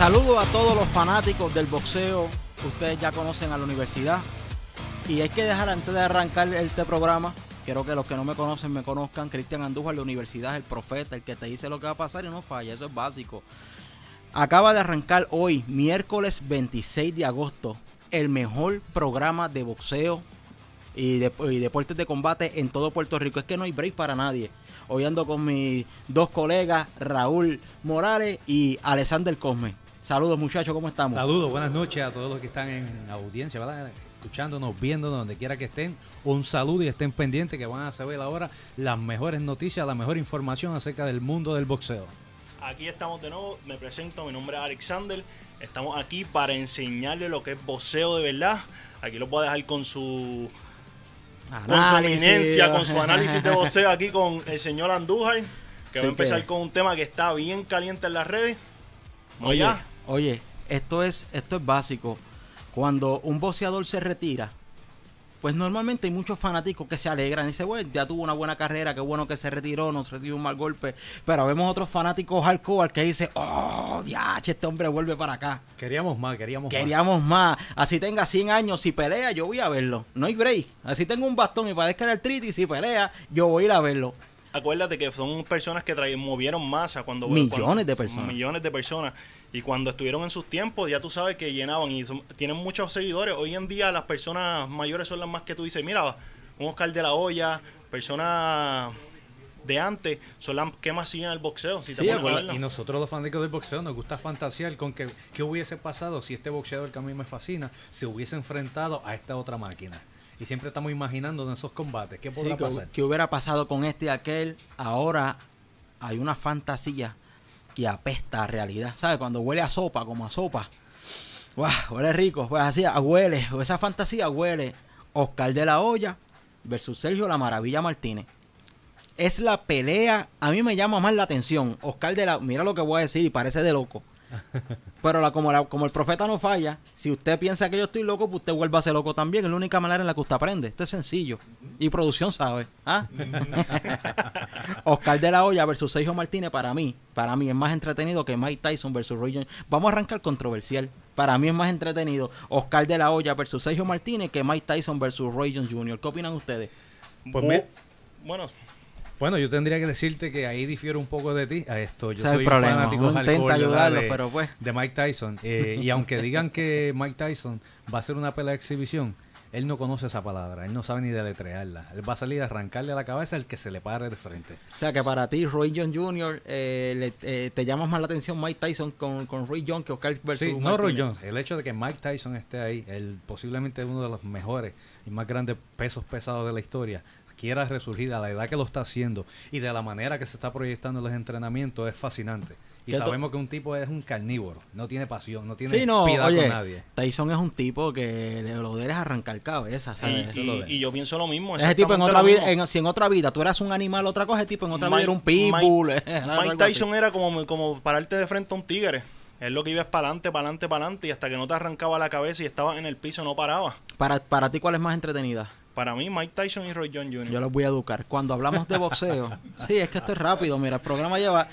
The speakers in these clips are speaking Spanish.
Saludos a todos los fanáticos del boxeo. Ustedes ya conocen a la universidad. Y hay que dejar antes de arrancar este programa. Quiero que los que no me conocen me conozcan. Cristian Andújar, la universidad el profeta, el que te dice lo que va a pasar y no falla. Eso es básico. Acaba de arrancar hoy, miércoles 26 de agosto, el mejor programa de boxeo y, y deportes de combate en todo Puerto Rico. Es que no hay break para nadie. Hoy ando con mis dos colegas, Raúl Morales y Alexander Cosme. Saludos muchachos, ¿cómo estamos? Saludos, buenas noches a todos los que están en audiencia, ¿verdad? escuchándonos, viéndonos, donde quiera que estén. Un saludo y estén pendientes que van a saber ahora las mejores noticias, la mejor información acerca del mundo del boxeo. Aquí estamos de nuevo, me presento, mi nombre es Alexander. Estamos aquí para enseñarle lo que es boxeo de verdad. Aquí lo voy a dejar con su, con su eminencia, con su análisis de boxeo aquí con el señor Andújar. Que Sí va a empezar que- con un tema que está bien caliente en las redes. Oye. Oye, esto es, esto es básico. Cuando un boxeador se retira, pues normalmente hay muchos fanáticos que se alegran y dicen, bueno, ya tuvo una buena carrera, qué bueno que se retiró, no se retiró un mal golpe. Pero vemos otros fanáticos hardcore que dicen, oh, diache, este hombre vuelve para acá. Queríamos más, queríamos más. Queríamos más. Así tenga 100 años, si pelea, yo voy a verlo. No hay break. Así tengo un bastón y padezca de artritis, si pelea, yo voy a ir a verlo. Acuérdate que son personas que traen, movieron masa cuando Millones cuando- de personas. Millones de personas. Y cuando estuvieron en sus tiempos, ya tú sabes que llenaban y son- tienen muchos seguidores. Hoy en día las personas mayores son las más que tú dices, mira, un Oscar de la Hoya, personas de antes, son las que más siguen el boxeo. Si te Sí. Y nosotros los fanáticos del boxeo nos gusta fantasear con que qué hubiese pasado si este boxeador que a mí me fascina se hubiese enfrentado a esta otra máquina. Y siempre estamos imaginando en esos combates qué podrá Sí, que, pasar. que hubiera pasado con este y aquel. Ahora hay una fantasía que apesta a realidad. ¿Sabes? Cuando huele a sopa, como a sopa. Huele rico. Pues así, a- huele. Esa fantasía huele. Oscar de la Hoya versus Sergio La Maravilla Martínez. Es la pelea. A mí me llama más la atención. Oscar de la. Mira lo que voy a decir y parece de loco. Pero la, como, la- como el profeta no falla, si usted piensa que yo estoy loco, pues usted vuelva a ser loco también. Es la única manera en la que usted aprende. Esto es sencillo. Y producción sabe. ¿ah? Oscar de la Hoya versus Sergio Martínez, para mí, para mí es más entretenido que Mike Tyson versus Roy Jones. Vamos a arrancar controversial. Para mí es más entretenido Oscar de la Hoya versus Sergio Martínez que Mike Tyson versus Roy Jones Jr. ¿Qué opinan ustedes? Pues Bu- me- bueno, Bueno, yo tendría que decirte que ahí difiero un poco de ti a esto. Yo soy el problema. fanático Uno intenta ayudarlo, de, pero pues. de Mike Tyson. Eh, y aunque digan que Mike Tyson va a hacer una pelea de exhibición, él no conoce esa palabra, él no sabe ni deletrearla. Él va a salir a arrancarle a la cabeza al que se le pare de frente. O sea que para ti, Roy Jones Jr., eh, le- eh, te llamas más la atención Mike Tyson con, con Roy Jones que Oscar versus Sí, no Roy. Jones. El hecho de que Mike Tyson esté ahí, el posiblemente uno de los mejores y más grandes pesos pesados de la historia, quiera resurgir a la edad que lo está haciendo y de la manera que se está proyectando en los entrenamientos es fascinante. Y ¿Qué to- sabemos que un tipo es un carnívoro, no tiene pasión, no tiene Sí, no, piedad oye, con nadie. Tyson es un tipo que le lo debes arrancar cabeza, y, ¿sabes? y- yo pienso lo mismo. Ese tipo en otra vida, en- si en otra vida tú eras un animal, otra cosa, ese tipo en otra vida Mike- era un pitbull. Mike, era Mike así. Tyson era como, como pararte de frente a un tigre. Él lo que iba es para adelante, para adelante, para adelante. Y hasta que no te arrancaba la cabeza y estaba en el piso, no paraba. Para, para ti, ¿cuál es más entretenida? Para mí, Mike Tyson y Roy Jones Jr. Yo los voy a educar. Cuando hablamos de boxeo, sí, es que esto es rápido. Mira, el programa lleva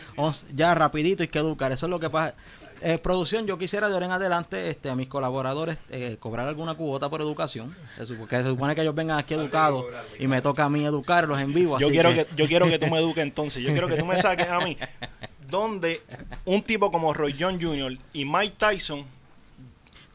ya rapidito, hay que educar. Eso es lo que pasa. Eh, producción, yo quisiera de ahora en adelante este, a mis colaboradores eh, cobrar alguna cuota por educación. Se supo- que se supone que ellos vengan aquí educados y me toca a mí educarlos en vivo. Yo así quiero que, yo quiero que tú me eduques entonces. Yo quiero que tú me saques a mí. Donde un tipo como Roy Jones Jr. y Mike Tyson.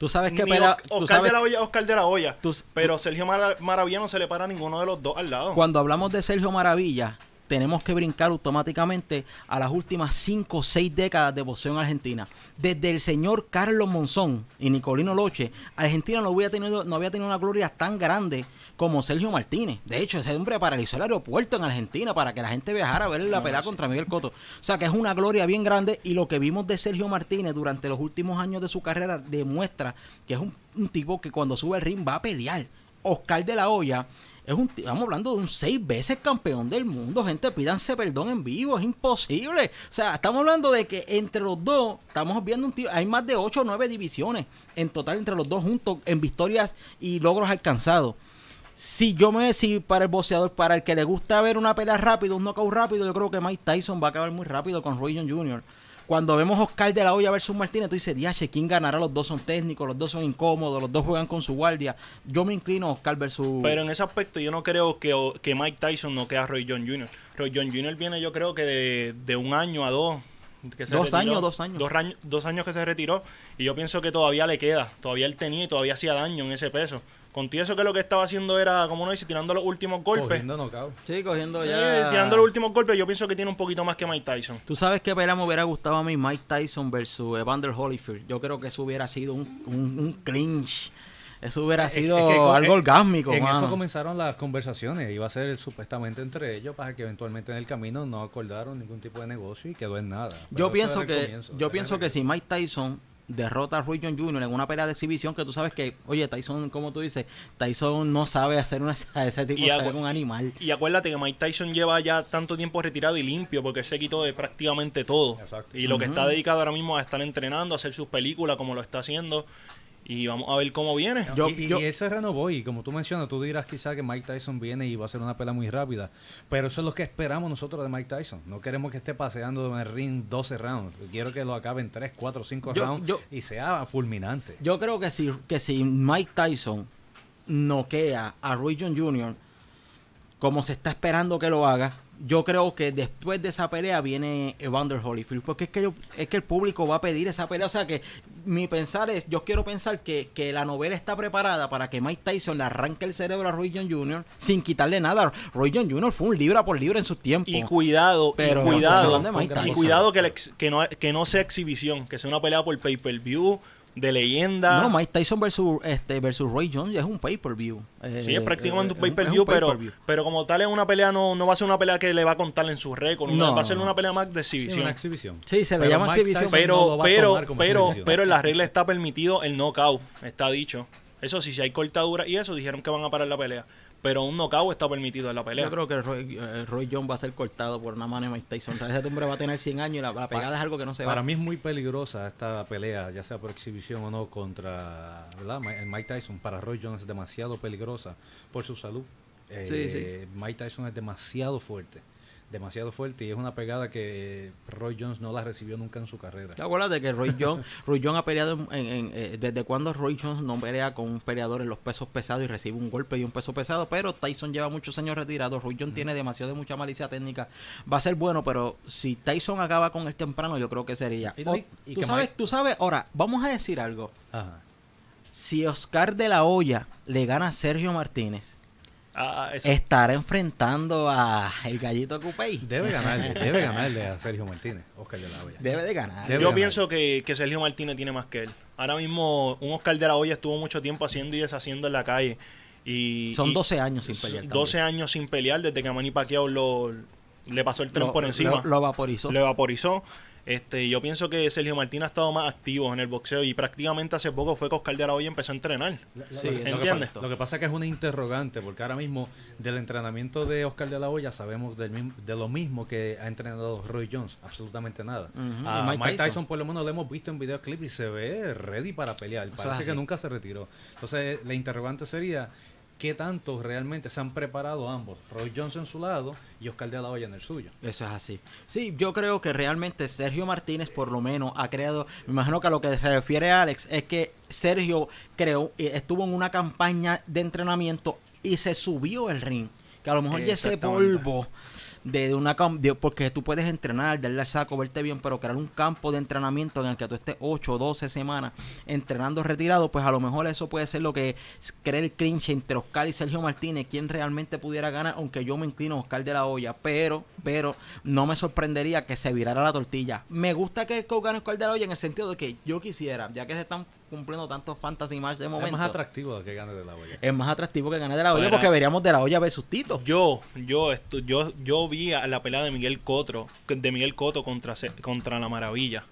Tú sabes que pelea- Os- tú Oscar sabes- de la Hoya, Oscar de la Hoya. tú- pero Sergio Mara- Maravilla no se le para a ninguno de los dos al lado. Cuando hablamos de Sergio Maravilla, tenemos que brincar automáticamente a las últimas 5 o 6 décadas de boxeo en Argentina. Desde el señor Carlos Monzón y Nicolino Loche, Argentina no había tenido, no había tenido una gloria tan grande como Sergio Martínez. De hecho, ese hombre paralizó el aeropuerto en Argentina para que la gente viajara a ver la pelea contra Miguel Cotto. O sea que es una gloria bien grande y lo que vimos de Sergio Martínez durante los últimos años de su carrera demuestra que es un, un tipo que cuando sube al ring va a pelear. Oscar de la Hoya es un, estamos hablando de un seis veces campeón del mundo, gente, pídanse perdón en vivo, es imposible. O sea, estamos hablando de que entre los dos, estamos viendo un tío, hay más de 8 o 9 divisiones en total entre los dos juntos en victorias y logros alcanzados. Si yo me si para el boxeador, para el que le gusta ver una pelea rápido, un knockout rápido, yo creo que Mike Tyson va a acabar muy rápido con Roy Jr. cuando vemos Oscar de la Hoya versus Martínez, tú dices, diache, ¿quién ganará? Los dos son técnicos, los dos son incómodos, los dos juegan con su guardia. Yo me inclino a Oscar versus... Pero en ese aspecto yo no creo que, que Mike Tyson no queda Roy John Jr. Roy John Jr. viene yo creo que de, de un año a dos dos años, dos años. Dos, años que se retiró. Y yo pienso que todavía le queda. Todavía él tenía y todavía hacía daño en ese peso. Contigo eso que lo que estaba haciendo era, como uno dice, tirando los últimos golpes. Cogiendo Sí, cogiendo ya. tirando los últimos golpes. Yo pienso que tiene un poquito más que Mike Tyson. Tú sabes que pelea me hubiera gustado a mí Mike Tyson versus Evander Holyfield. Yo creo que eso hubiera sido un, un, un clinch eso hubiera sido algo orgásmico. En eso comenzaron las conversaciones. Iba a ser supuestamente entre ellos para que eventualmente en el camino no acordaron ningún tipo de negocio y quedó en nada. yo pienso que yo pienso que si Mike Tyson derrota a Roy John Jr. en una pelea de exhibición que tú sabes que, oye, Tyson, como tú dices, Tyson no sabe hacer una, ese tipo de un animal. Y acuérdate que Mike Tyson lleva ya tanto tiempo retirado y limpio porque se quitó de prácticamente todo. Y lo que está dedicado ahora mismo a estar entrenando, a hacer sus películas como lo está haciendo y vamos a ver cómo viene. Yo, y, yo, y, ese renovó y como tú mencionas, tú dirás quizá que Mike Tyson viene y va a ser una pelea muy rápida, pero eso es lo que esperamos nosotros de Mike Tyson. No queremos que esté paseando en el ring 12 rounds. Quiero que lo acabe en 3, 4, 5 rounds y sea fulminante. Yo creo que si, que si Mike Tyson noquea a Roy John Jr., como se está esperando que lo haga, yo creo que después de esa pelea viene Evander Holyfield, porque es que yo, es que el público va a pedir esa pelea, o sea que mi pensar es, yo quiero pensar que, que la novela está preparada para que Mike Tyson le arranque el cerebro a Roy John Jr. sin quitarle nada. Roy John Jr. fue un libra por libra en sus tiempos. Y cuidado, pero y cuidado, y cuidado que, que, no, que no sea exhibición, que sea una pelea por pay-per-view de leyenda. No, Mike Tyson versus, este, versus Roy Jones es un pay-per-view. sí, es prácticamente un eh, pay-per-view, pero, pero como tal es una pelea, no, no va a ser una pelea que le va a contar en su récord. No, va a ser una pelea más de exhibición. Sí, una exhibición. Sí, se le llama exhibición. Pero, pero, pero, pero en la regla está permitido el knockout, está dicho. Eso sí, si hay cortadura y eso, dijeron que van a parar la pelea pero un knockout está permitido en la pelea. Yo creo que Roy, eh, Roy Jones va a ser cortado por una mano de Mike Tyson. ese hombre va a tener 100 años y la, pegada es algo que no se va. Para mí es muy peligrosa esta pelea, ya sea por exhibición o no, contra Mike Tyson. Para Roy Jones es demasiado peligrosa por su salud. sí, sí. Eh, Mike Tyson es demasiado fuerte demasiado fuerte y es una pegada que Roy Jones no la recibió nunca en su carrera. ¿Te acuerdas de que Roy Jones, Roy Jones ha peleado en, eh, desde cuando Roy Jones no pelea con un peleador en los pesos pesados y recibe un golpe y un peso pesado, pero Tyson lleva muchos años retirado, Roy Jones tiene demasiado de mucha malicia técnica, va a ser bueno, pero si Tyson acaba con él temprano, yo creo que sería. tú sabes, tú sabes, ahora, vamos a decir algo. Si Oscar de la Hoya le gana a Sergio Martínez, Ah, estar enfrentando a el gallito Cupey. Debe ganarle, debe ganarle a Sergio Martínez, Oscar de la Hoya. Debe de ganar. Yo pienso que, que, Sergio Martínez tiene más que él. Ahora mismo, un Oscar de la Hoya estuvo mucho tiempo haciendo y deshaciendo en la calle. Y, Son 12 años sin pelear. 12 años sin pelear desde que Manny Pacquiao lo, le pasó el tren por encima. Lo, lo vaporizó. Lo vaporizó. Este, yo pienso que Sergio Martín ha estado más activo en el boxeo y prácticamente hace poco fue que Oscar de Araujo empezó a entrenar. Sí, ¿Entiendes? Lo, que pasa es que es una interrogante, porque ahora mismo del entrenamiento de Oscar de la Hoya sabemos del de lo mismo que ha entrenado Roy Jones, absolutamente nada. a Mike, Tyson. por lo menos lo hemos visto en videoclip y se ve ready para pelear. Parece que nunca se retiró. Entonces, la interrogante sería qué tanto realmente se han preparado ambos, Roy Jones en su lado y Oscar de la Hoya en el suyo. Eso es así. Sí, yo creo que realmente Sergio Martínez por lo menos ha creado, me imagino que a lo que se refiere a Alex es que Sergio creó, eh, estuvo en una campaña de entrenamiento y se subió el ring. Que a lo mejor ya ese polvo de una porque tú puedes entrenar, darle al saco, verte bien, pero crear un campo de entrenamiento en el que tú estés 8 o 12 semanas entrenando retirado, pues a lo mejor eso puede ser lo que crea el cringe entre Oscar y Sergio Martínez, quien realmente pudiera ganar, aunque yo me inclino a Oscar de la olla, pero, pero no me sorprendería que se virara la tortilla. Me gusta que gane Oscar de la olla en el sentido de que yo quisiera, ya que se están cumpliendo tantos fantasy match de momento. Es más atractivo que gane de la olla. Es más atractivo que gane de la olla porque veríamos de la olla versus Tito. Yo, yo, esto, yo, yo vi la pelea de Miguel Cotro, de Miguel Coto contra, contra la Maravilla.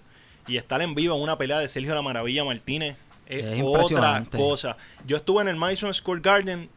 Y estar en vivo en una pelea de Sergio La Maravilla Martínez es, otra cosa. Yo estuve en el Madison Square Garden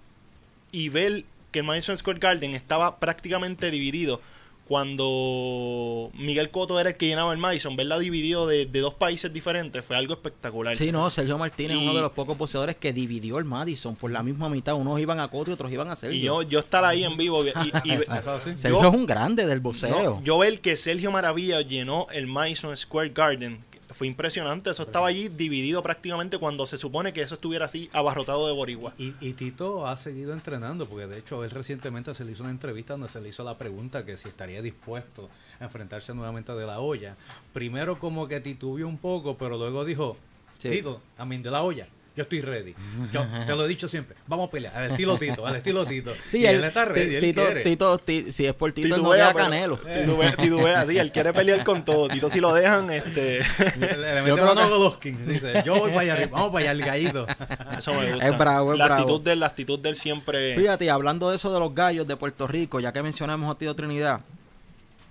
y ver que el Madison Square Garden estaba prácticamente dividido cuando Miguel Cotto era el que llenaba el Madison, verla dividido de, de dos países diferentes fue algo espectacular. Sí, no, Sergio Martínez es uno de los pocos boxeadores que dividió el Madison por la misma mitad. Unos iban a Cotto y otros iban a Sergio. Y yo, yo estar ahí en vivo y, y-. Sergio yo- es un grande del boxeo. no, yo ver que Sergio Maravilla llenó el Madison Square Garden fue impresionante. Eso estaba allí dividido prácticamente cuando se supone que eso estuviera así abarrotado de boricua. Y, y Tito ha seguido entrenando, porque de hecho él recientemente se le hizo una entrevista donde se le hizo la pregunta que si estaría dispuesto a enfrentarse nuevamente a De La Hoya. Primero como que titubeó un poco, pero luego dijo, Sí. Tito, a mí De La Hoya, yo estoy ready. Yo te lo he dicho siempre, vamos a pelear, al estilo Tito, al estilo Tito. Sí, y él, él, está ready, él Tito, quiere. Tito, Ti- si es por Tito, él no Titubea, queda pero- Canelo. Titubea, titubea, sí, él quiere pelear con todo. Tito si lo dejan, este... Le, le mete Yo creo a que- Golovkin, dice, yo voy para allá arriba, vamos para allá, el gallito. Eso me gusta. Es bravo, es la bravo. actitud de la actitud de él siempre... Fíjate, hablando de eso de los gallos de Puerto Rico, ya que mencionamos a Tito Trinidad,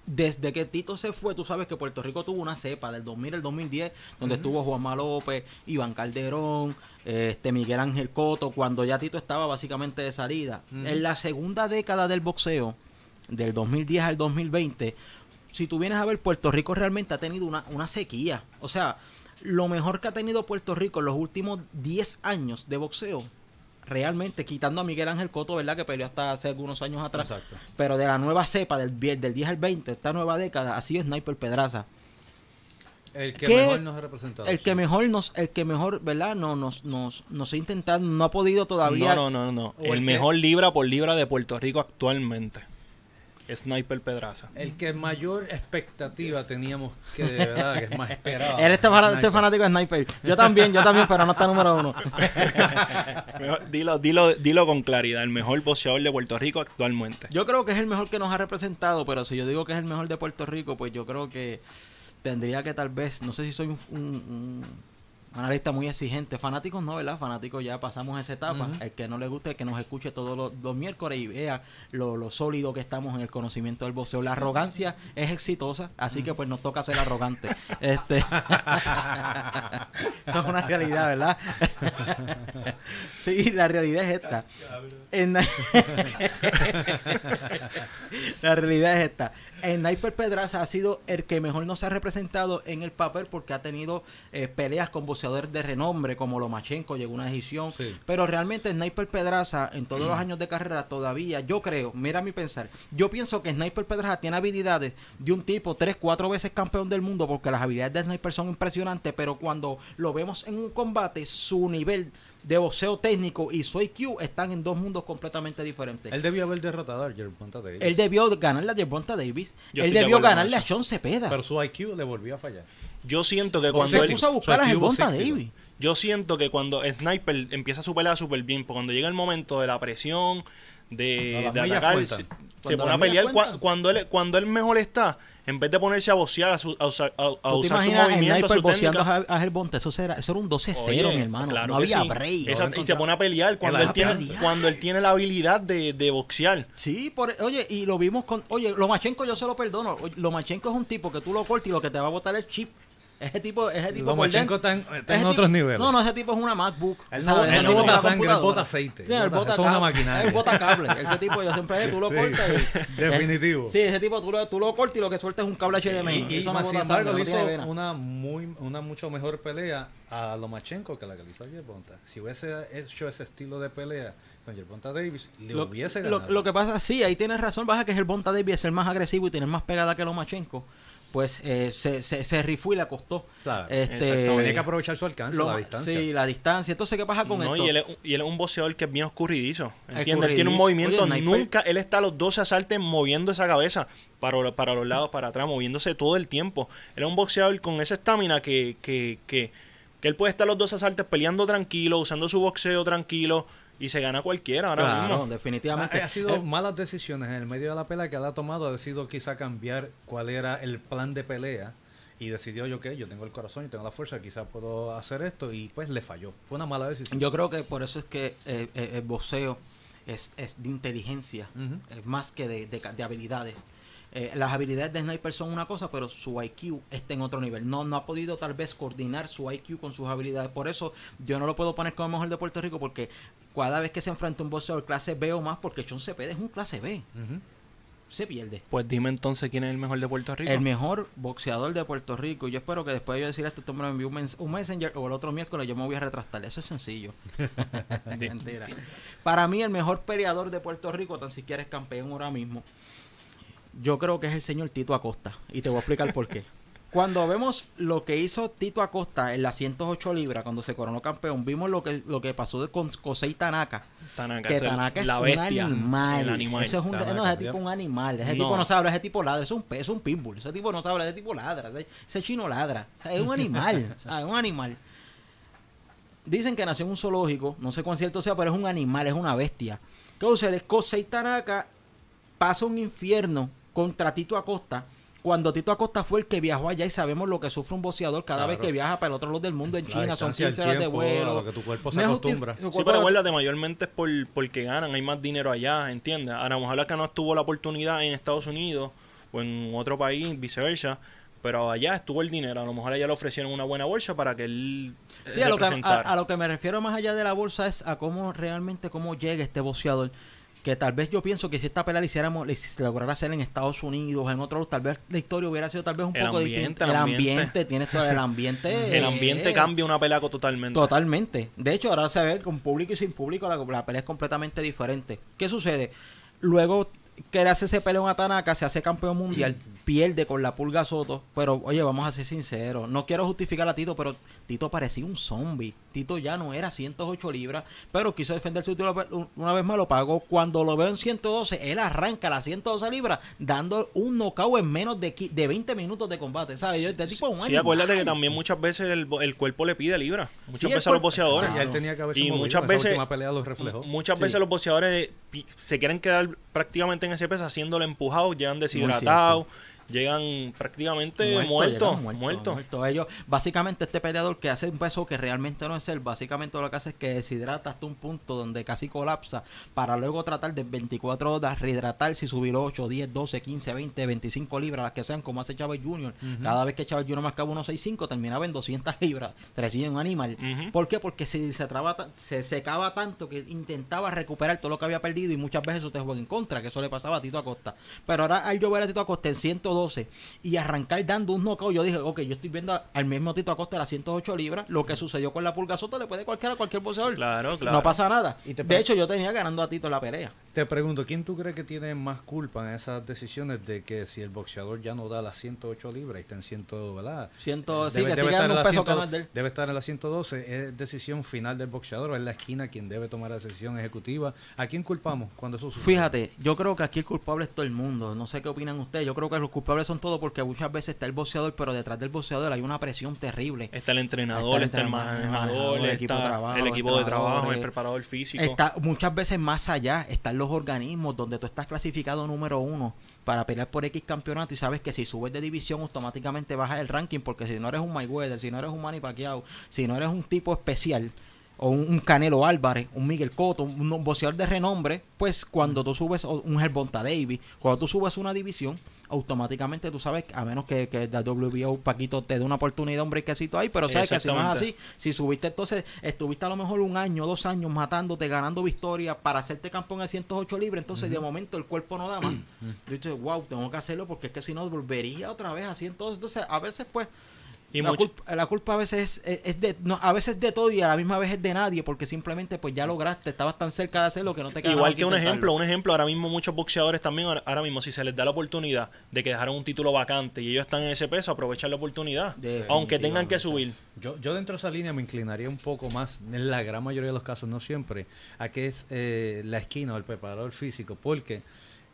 desde que Tito se fue, tú sabes que Puerto Rico tuvo una cepa del 2000 al 2010, donde estuvo Juanma López, Iván Calderón, este Miguel Ángel Coto, cuando ya Tito estaba básicamente de salida. En la segunda década del boxeo, del 2010 al 2020, si tú vienes a ver, Puerto Rico realmente ha tenido una, una sequía. O sea, lo mejor que ha tenido Puerto Rico en los últimos 10 años de boxeo, realmente, quitando a Miguel Ángel Coto, ¿verdad? Que peleó hasta hace algunos años atrás. Exacto. Pero de la nueva cepa, del, del 10 al 20, esta nueva década, ha sido Sniper Pedraza. El que ¿Qué? mejor nos ha representado. El que mejor nos, el que mejor, ¿verdad? No, nos, nos, nos ha intentado, no ha podido todavía. No, no, no, no. El mejor libra por libra de Puerto Rico actualmente. Sniper Pedraza. El que mayor expectativa teníamos que de verdad, que es más esperado. Él este, este fanático de Sniper. Yo también, yo también, pero no está número uno. Mejor- dilo, dilo, dilo con claridad. El mejor boxeador de Puerto Rico actualmente. Yo creo que es el mejor que nos ha representado, pero si yo digo que es el mejor de Puerto Rico, pues yo creo que tendría que tal vez, no sé si soy un, un- un analista muy exigente, fanáticos no, ¿verdad? Fanáticos ya pasamos esa etapa. El que no le guste, que nos escuche todos los, los miércoles y vea lo, lo sólido que estamos en el conocimiento del boxeo. La arrogancia es exitosa, así que pues nos toca ser arrogante. este Eso es una realidad, ¿verdad? sí, la realidad es esta. En- la realidad es esta. Sniper Pedraza ha sido el que mejor nos ha representado en el papel porque ha tenido eh, peleas con boxeadores de renombre como Lomachenko, llegó a una decisión. Sí. Pero realmente Sniper Pedraza en todos los años de carrera todavía, yo creo, mira mi pensar, yo pienso que Sniper Pedraza tiene habilidades de un tipo tres, cuatro veces campeón del mundo porque las habilidades de Sniper son impresionantes, pero cuando lo vemos en un combate, su nivel de boxeo técnico y su IQ están en dos mundos completamente diferentes. Él debió haber derrotado a Gervonta Davis. Él debió ganarle a Devonta Davis. Yo él debió ganarle a. Sean Cepeda. Pero su IQ le volvió a fallar. Yo siento que cuando se él, puso a buscar a 60. Davis. yo siento que cuando Sniper empieza su pelea súper bien, pues cuando llega el momento de la presión, de, de atacar, se, se pone a pelear cuando él cuando él mejor está, en vez de ponerse a boxear, a, su- a usar, a, a ¿Tú te usar su a movimiento, Sniper su técnica. a, a Gervonta? Eso, era, eso era un 12-0, Oye, mi hermano. claro no había sí. break. Esa- y se pone a pelear cuando Él a tiene, pelear. cuando él tiene la habilidad de, de boxear. Sí, por, oye, y lo vimos con. Oye, Lomachenko yo se lo perdono. Lomachenko es un tipo que tú lo cortas y lo que te va a botar es chip. Ese tipo, ese tipo por dentro- está en- está en otros niveles. No, no, ese tipo es una MacBook. Él no- él no bota sangre, él bota aceite. Sí, él Bota- es una cable. maquinaria. Él bota cable. Ese tipo, yo siempre tú lo cortas y. definitivo. Sí, ese tipo tú lo, tú lo cortas y lo que suelta es un cable HDMI. Y, y Eso no sin embargo, le hizo una, muy, una mucho mejor pelea a Lomachenko que la que le hizo a Gervonta. Si hubiese hecho ese estilo de pelea con Gervonta Davis, le Lo, hubiese ganado. lo que pasa, sí, ahí tienes razón, baja que el Bonta Davis es el más agresivo y tiene más pegada que Lomachenko. Pues eh, se, se, se rifó y le costó. Claro, este. Tenía que aprovechar su alcance, lo- la distancia. Sí, la distancia. Entonces, ¿qué pasa con No, esto? y, él es, un- y él es un boxeador que es bien oscurridizo. ¿Entiendes? Él tiene un movimiento, Oye, nunca, él está a los 12 asaltes moviendo esa cabeza para, para los lados, para atrás, moviéndose todo el tiempo. Él es un boxeador con esa estamina que, que, que, que él puede estar a los 12 asaltes peleando tranquilo, usando su boxeo tranquilo y se gana cualquiera ahora Claro, mismo. definitivamente. Ha, ha sido Eh, malas decisiones en el medio de la pelea que él ha tomado. Ha decidido quizá cambiar cuál era el plan de pelea. Y decidió yo que yo tengo el corazón, yo tengo la fuerza, quizá puedo hacer esto. Y pues le falló. Fue una mala decisión. yo creo que por eso es que eh, eh, el boxeo es, es de inteligencia, es más que de, de de habilidades. Eh, las habilidades de Sniper son una cosa, pero su IQ está en otro nivel. No, no ha podido tal vez coordinar su IQ con sus habilidades. Por eso yo no lo puedo poner como el mejor de Puerto Rico, porque cada vez que se enfrenta un boxeador clase B o más, porque Chon Cepeda es un clase B. Se pierde. Pues dime entonces quién es el mejor de Puerto Rico. El mejor boxeador de Puerto Rico. Yo espero que después de yo decir esto, tú me envíe un, mens- un messenger o el otro miércoles yo me voy a retractar. Eso es sencillo. Mentira. Para mí, el mejor peleador de Puerto Rico, tan siquiera es campeón ahora mismo. Yo creo que es el señor Tito Acosta. Y te voy a explicar por qué. Cuando vemos lo que hizo Tito Acosta en las 108 libras, cuando se coronó campeón, vimos lo que, lo que pasó con Kosei Tanaka. Tanaka, que Tanaka es la un bestia, animal. Ese es un, Tanaka, no, ese tipo es un animal. Ese No. tipo no sabe, ese tipo ladra. Es un, es un pitbull. Ese tipo no sabe, ese tipo ladra. Ese, ese chino ladra. O sea, es un animal. o sea, es un animal. Dicen que nació en un zoológico. No sé cuán cierto sea, pero es un animal, es una bestia. Entonces, Kosei Tanaka pasa un infierno contra Tito Acosta. Cuando Tito Acosta fue el que viajó allá y sabemos lo que sufre un boxeador cada vez que viaja para el otro lado del mundo en La China, son distancia, el 15 horas de vuelo. a lo que tu cuerpo se No acostumbra. Sí, pero acuérdate, mayormente es por, porque ganan, hay más dinero allá, ¿entiendes? A lo mejor acá no estuvo la oportunidad en Estados Unidos o en otro país, viceversa, pero allá estuvo el dinero. A lo mejor allá le ofrecieron una buena bolsa para que él eh, Sí, a lo, que, a, a lo que me refiero más allá de la bolsa es a cómo realmente cómo llega este boxeador. Que tal vez yo pienso que si esta pelea la hiciéramos, si se lograra hacer en Estados Unidos, en otros, tal vez la historia hubiera sido tal vez un El poco ambiente, distinta. el El ambiente. ambiente, tienes todo el ambiente. el ambiente eh, cambia una pelea totalmente. Totalmente. De hecho, ahora se ve con público y sin público, la, la pelea es completamente diferente. ¿Qué sucede? Luego que le hace ese peleón a Tanaka, se hace campeón mundial, pierde con la pulga Soto, pero oye, vamos a ser sinceros, no quiero justificar a Tito, pero Tito parecía un zombie. Tito ya no era 108 libras, pero quiso defender su título una vez más, lo pagó. Cuando lo veo en 112, él arranca las 112 libras, dando un knockout en menos de, de 20 minutos de combate, ¿sabes? Yo, este tipo es un Sí, animal. acuérdate que también muchas veces el, el cuerpo le pide libra. Muchas Sí, veces a los boxeadores. Y él tenía que haberse Y movido, muchas veces- pelea lo reflejó. Muchas Sí. veces los boxeadores se quieren quedar prácticamente en ese peso haciéndole empujado, llegan deshidratados, llegan prácticamente muertos, muertos. muertos. Ellos, básicamente, este peleador que hace un peso que realmente no es él, básicamente lo que hace es que deshidrata hasta un punto donde casi colapsa para luego tratar de 24 horas rehidratarse y subir 8, 10, 12, 15, 20, 25 libras, las que sean, como hace Chávez Jr. Cada vez que Chávez Jr. marcaba 165, terminaba en 200 libras, 300 un animal. Ujú. ¿Por qué? Porque se, se, traba se secaba tanto que intentaba recuperar todo lo que había perdido y muchas veces eso te juega en contra, que eso le pasaba a Tito Acosta. Pero ahora al yo ver a Tito Acosta en 112 y arrancar dando un knockout, yo dije, ok, yo estoy viendo a- al mismo Tito Acosta de las 108 libras, lo que sucedió con la Pulga Soto le puede cualquiera a cualquier boxeador. Claro, claro. No pasa nada. Y De hecho, yo tenía ganando a Tito en la pelea. Te pregunto, ¿quién tú crees que tiene más culpa en esas decisiones de que si el boxeador ya no da las 108 libras y está en 100, ¿verdad? Ciento- Eh, sí, que sigue estar un la peso 100 que no es de él. debe estar en la 112. ¿Es decisión final del boxeador es la esquina quien debe tomar la decisión ejecutiva? ¿A quién culpamos cuando eso sucede? Fíjate, yo creo que aquí el culpable es todo el mundo. No sé qué opinan ustedes. Yo creo que los culpables son todos porque muchas veces está el boxeador, pero detrás del boxeador hay una presión terrible. Está el entrenador, Está está el manejador, el equipo de está trabajo, el equipo de trabajo, el preparador físico. Está muchas veces más allá, están los organismos donde tú estás clasificado número uno para pelear por X campeonato y sabes que si subes de división automáticamente bajas el ranking porque si no eres un Mayweather, si no eres un Manny Pacquiao, si no eres un tipo especial o un, un Canelo Álvarez, un Miguel Cotto, un, un boxeador de renombre, pues cuando tú subes un Gervonta Davis, cuando tú subes una división, automáticamente tú sabes, a menos que, que la WBO Paquito te dé una oportunidad, un brequecito ahí, pero sabes que si no es así, si subiste entonces, estuviste a lo mejor un año, dos años matándote, ganando victoria para hacerte campeón de 108 libras, entonces de momento el cuerpo no da más. Yo dices, wow, tengo que hacerlo porque es que si no volvería otra vez a 112. Entonces, a veces pues... Y la, mucho- culpa, la culpa a veces es, es- de no, a veces de todo y a la misma vez es de nadie porque simplemente pues ya lograste, estabas tan cerca de hacerlo que no te queda Igual que un intentarlo. ejemplo, un ejemplo, ahora mismo muchos boxeadores también, ahora- mismo si se les da la oportunidad de que dejaron un título vacante y ellos están en ese peso, aprovechar la oportunidad, aunque tengan que subir. Yo, yo dentro de esa línea me inclinaría un poco más, en la gran mayoría de los casos, no siempre, a que es eh, la esquina o el preparador físico, porque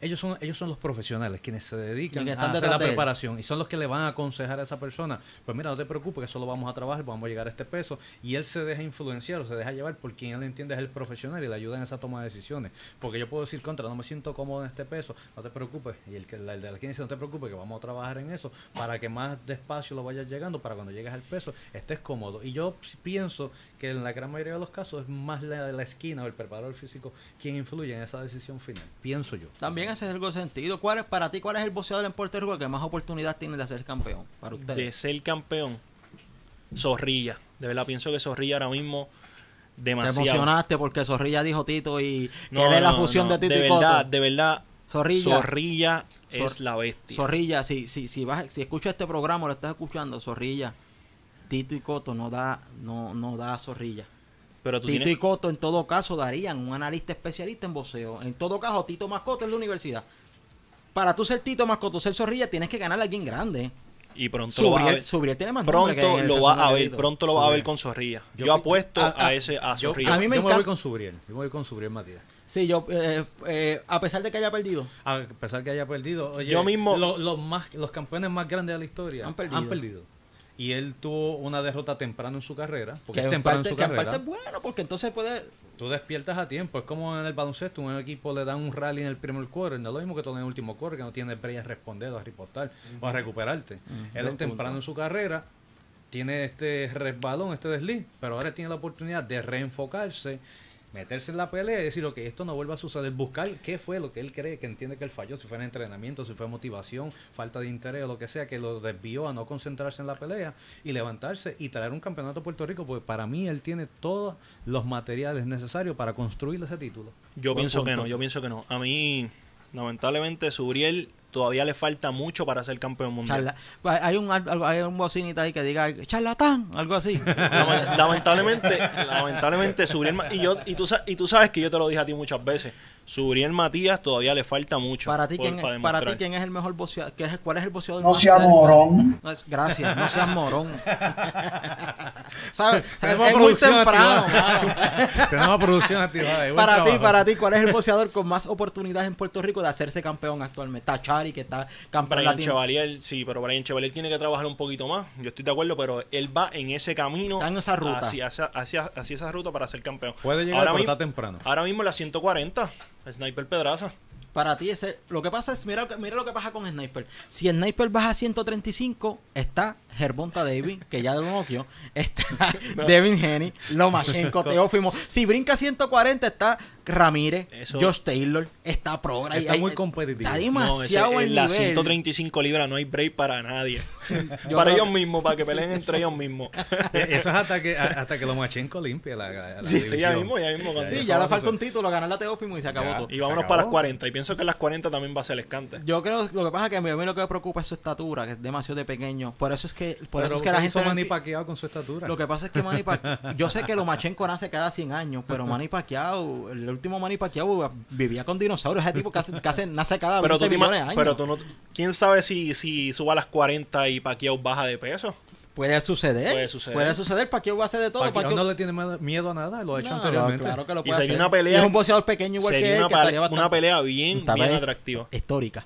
ellos son ellos son los profesionales quienes se dedican a hacer la preparación y son los que le van a aconsejar a esa persona, pues mira, no te preocupes, que eso lo vamos a trabajar, vamos a llegar a este peso. Y él se deja influenciar o se deja llevar por quien él entiende es el profesional y le ayuda en esa toma de decisiones, porque yo puedo decir contra, no me siento cómodo en este peso, no te preocupes, y el que el de la esquina dice no te preocupes, que vamos a trabajar en eso para que más despacio lo vayas llegando, para cuando llegues al peso estés cómodo. Y yo pienso que en la gran mayoría de los casos es más la, la esquina o el preparador físico quien influye en esa decisión final, pienso yo. También hace algo sentido. ¿Cuál es para ti cuál es el boxeador en Puerto Rico que más oportunidad tiene de ser campeón para ustedes? De ser campeón, Zorrilla. De verdad, pienso que Zorrilla ahora mismo Te demasiado. emocionaste porque Zorrilla dijo Tito y que No, él es la fusión no, de Tito de y verdad, Cotto. de verdad, Zorrilla. Zorrilla es Zor- la bestia. Zorrilla, si, si, si, vas, si escuchas este programa, lo estás escuchando, Zorrilla. Tito y Coto no da, no, no da Zorrilla. Pero tú Tito tienes, y Coto en todo caso darían un analista especialista en boxeo. En todo caso, Tito Mascoto es la universidad. Para tú ser Tito Mascoto, ser Zorrilla, tienes que ganar a alguien grande. y pronto lo vas a Subriel, ver. Subriel tiene más que Pronto lo vas a ver, de pronto lo vas a ver Subriel. con Zorrilla. Yo, Yo- apuesto a- a, a- ese a Yo, Zorrilla. a mí me yo encanta- voy con Subriel. Yo me voy con Subriel Matías. Sí, yo, eh, eh, a pesar de que haya perdido, A pesar que haya perdido, oye, Yo mismo- lo- los, más, los campeones más grandes de la historia Han perdido. Y él tuvo una derrota temprano en su carrera, porque que es temprano parte, en su que carrera. parte es bueno, porque entonces puede... Tú despiertas a tiempo. Es como en el baloncesto, un equipo le dan un rally en el primer quarter. No es lo mismo que tú en el último quarter, que no tiene break a responder o a reportar o a recuperarte. Él es temprano en su carrera, tiene este resbalón, este desliz, pero ahora tiene la oportunidad de reenfocarse, meterse en la pelea y decir, ok, esto no vuelva a suceder. Buscar qué fue lo que él cree, que entiende que él falló, si fue en entrenamiento, si fue motivación, falta de interés o lo que sea, que lo desvió a no concentrarse en la pelea y levantarse y traer un campeonato a Puerto Rico, porque para mí él tiene todos los materiales necesarios para construir ese título. Yo pienso que no, yo pienso que no. A mí, lamentablemente, Subriel todavía le falta mucho para ser campeón mundial. Charla- hay un hay un bocinita ahí que diga charlatán, algo así. Lame- lamentablemente, lamentablemente Ma- y yo y tú y tú sabes que yo te lo dije a ti muchas veces. Subriel Matías todavía le falta mucho para ti, por- ¿quién, para para ti demostrar. quién es el mejor boxeador? ¿Qué es, ¿Cuál es el boxeador No más sea cerca? morón. No es- gracias, no seas morón. ¿Sabes? Tenemos es muy producción temprano. Tenemos producción activada. Para ti, para ti, ¿cuál es el boxeador con más oportunidades en Puerto Rico de hacerse campeón actualmente? Está Chari, que está campeón Brian latino. Chevalier, sí, pero Brian Chevalier tiene que trabajar un poquito más. Yo estoy de acuerdo, pero él va en ese camino. Está en esa ruta. Hacia, hacia, hacia- hacia esa ruta para ser campeón. Puede llegar, ahora, pero mismo, está temprano. ahora mismo la 140, Sniper Pedraza. Para ti, ese, lo que pasa es, mira, mira lo que pasa con Sniper. Si Sniper baja a 135, está Gervonta David, que ya lo noqueó. Está Devin Henny, Lomachenko, Teófimo. Si brinca a 140, está Ramírez, Eso- Josh Taylor, está Progra. Está muy competitivo. Está No, ese- demasiado en la nivel. 135 libras no hay break para nadie. Yo para ellos mismos, para que peleen entre ellos mismos. Eh, Eso es hasta que, hasta que Lomachenko limpie la, la, la Sí, sí, ya mismo, ya mismo. Sí, ya le falta un título, ganar la Teófimo y se acabó Ya. todo. Y vámonos para las acabó. 40. Y pienso que en las 40 también va a ser el escante. Yo creo lo que pasa es que a mí, a mí lo que me preocupa es su estatura, que es demasiado de pequeño. Por eso es que, por eso Pero es que la ¿qué gente. Manny Pacquiao con su estatura. Lo que pasa es que Manny Pacquiao, yo sé que Lomachenko nace cada 100 años, pero Manny Pacquiao, el último Manny Pacquiao vivía con dinosaurios, ese tipo casi, casi nace cada 20 Pero millones de años. pero tú no, quién sabe si, si suba a las 40 y Pacquiao baja de peso. puede suceder. Puede suceder. Puede suceder, Pacquiao va a hacer de todo. Pacquiao Pacquiao- no le tiene miedo- a nada, lo ha hecho No, anteriormente. Claro que lo Y puede sería hacer. una pelea- Y es un boxeador pequeño igual que Sería él, una, que bastante- una pelea bien bien atractiva. histórica.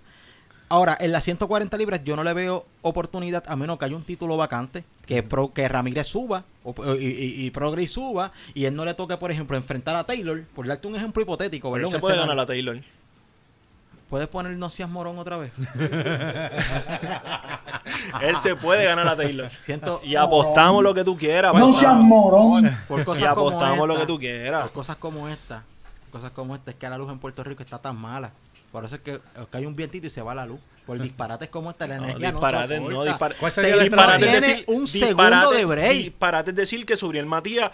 Ahora, en las 140 libras yo no le veo oportunidad, a menos que haya un título vacante, que, Pro, que Ramírez suba o- y, y, y Progress suba, y él no le toque, por ejemplo, enfrentar a Taylor, por darte un ejemplo hipotético, ¿verdad? él se puede ganar la Taylor. ¿Puedes poner no seas morón otra vez? Él se puede ganar la Taylor. Siento Y apostamos lo que tú quieras. No seas morón. por Y como apostamos lo que tú quieras. por cosas como esta, cosas como esta, es que la luz en Puerto Rico está tan mala. Por eso es que, es que hay un vientito y se va la luz. Por disparates como esta, la No, energía no, disparate, no, soporta. dispara- ¿Cuál Te- sería la disparate es decir- un disparate- segundo de break. Disparate es decir que Subriel Matías